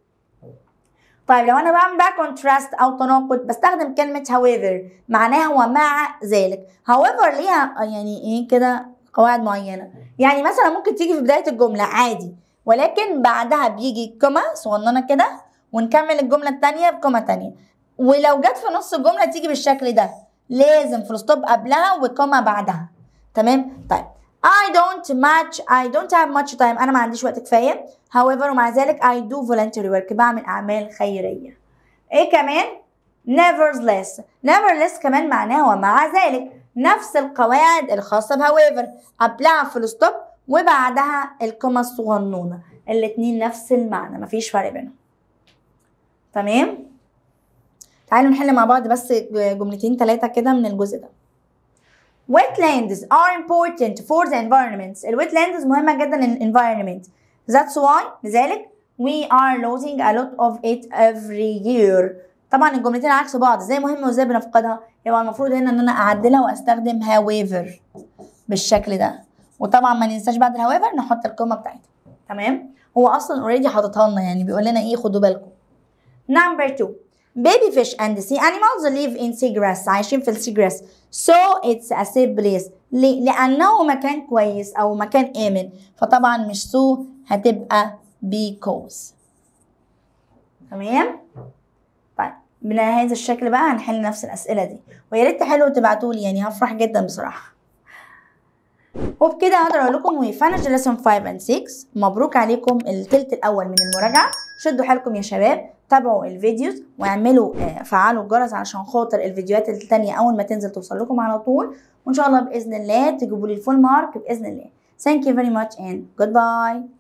طيب لو أنا بعمل بقى contrast أو تناقض بستخدم كلمة however معناها ومع ذلك. However ليها يعني إيه كده قواعد معينة. يعني مثلا ممكن تيجي في بداية الجملة عادي ولكن بعدها بيجي comma صغننة كده ونكمل الجملة الثانية ب comma ثانية ولو جت في نص الجملة تيجي بالشكل ده لازم full stop قبلها و comma بعدها. تمام؟ طيب. I don't much I don't have much time. أنا ما عنديش وقت كفاية. However ومع ذلك I do volunteer work. بعمل أعمال خيرية. إيه كمان? Nevertheless. Nevertheless كمان معناه ومع ذلك. نفس القواعد الخاصة ب however. قبلها full stop وبعدها ال comma الصغنونة. الاتنين نفس المعنى. مفيش فرق بينهم. تمام؟ تعالوا نحل مع بعض بس جملتين ثلاثة كده من الجزء ده. Wetlands are important for the environment. ال wetlands مهمة جدا لل environment that's why لذلك we are losing a lot of it every year. طبعا الجملتين عكس بعض. إزاي مهمة وازاي بنفقدها. يبقى المفروض هنا إن أنا أعدلها واستخدم however بالشكل ده. وطبعا ما ننساش بعد however نحط ال comma بتاعتها. تمام؟ هو أصلا already حاططها لنا. يعني بيقول لنا إيه؟ خدوا بالكم. Number two. Baby fish and sea animals live in seagrass عايشين في ال seagrass so it's a safe place. ليه؟ لأنه مكان كويس أو مكان آمن. فطبعا مش so هتبقى because. تمام؟ طيب من هذا الشكل بقى هنحل نفس الأسئلة دي. ويا ريت تحلوا وتبعتوا لي يعني هفرح جدا بصراحة. وبكده أقدر أقول لكم we finish lesson 5 and 6 مبروك عليكم التلت الأول من المراجعة. شدوا حيلكم يا شباب. تابعوا ال videos واعملوا آه، فعلوا الجرس علشان خاطر الفيديوهات التانية أول ما تنزل توصل لكم على طول. وإن شاء الله بإذن الله تجيبوا لي الفول مارك بإذن الله. Thank you very much and goodbye.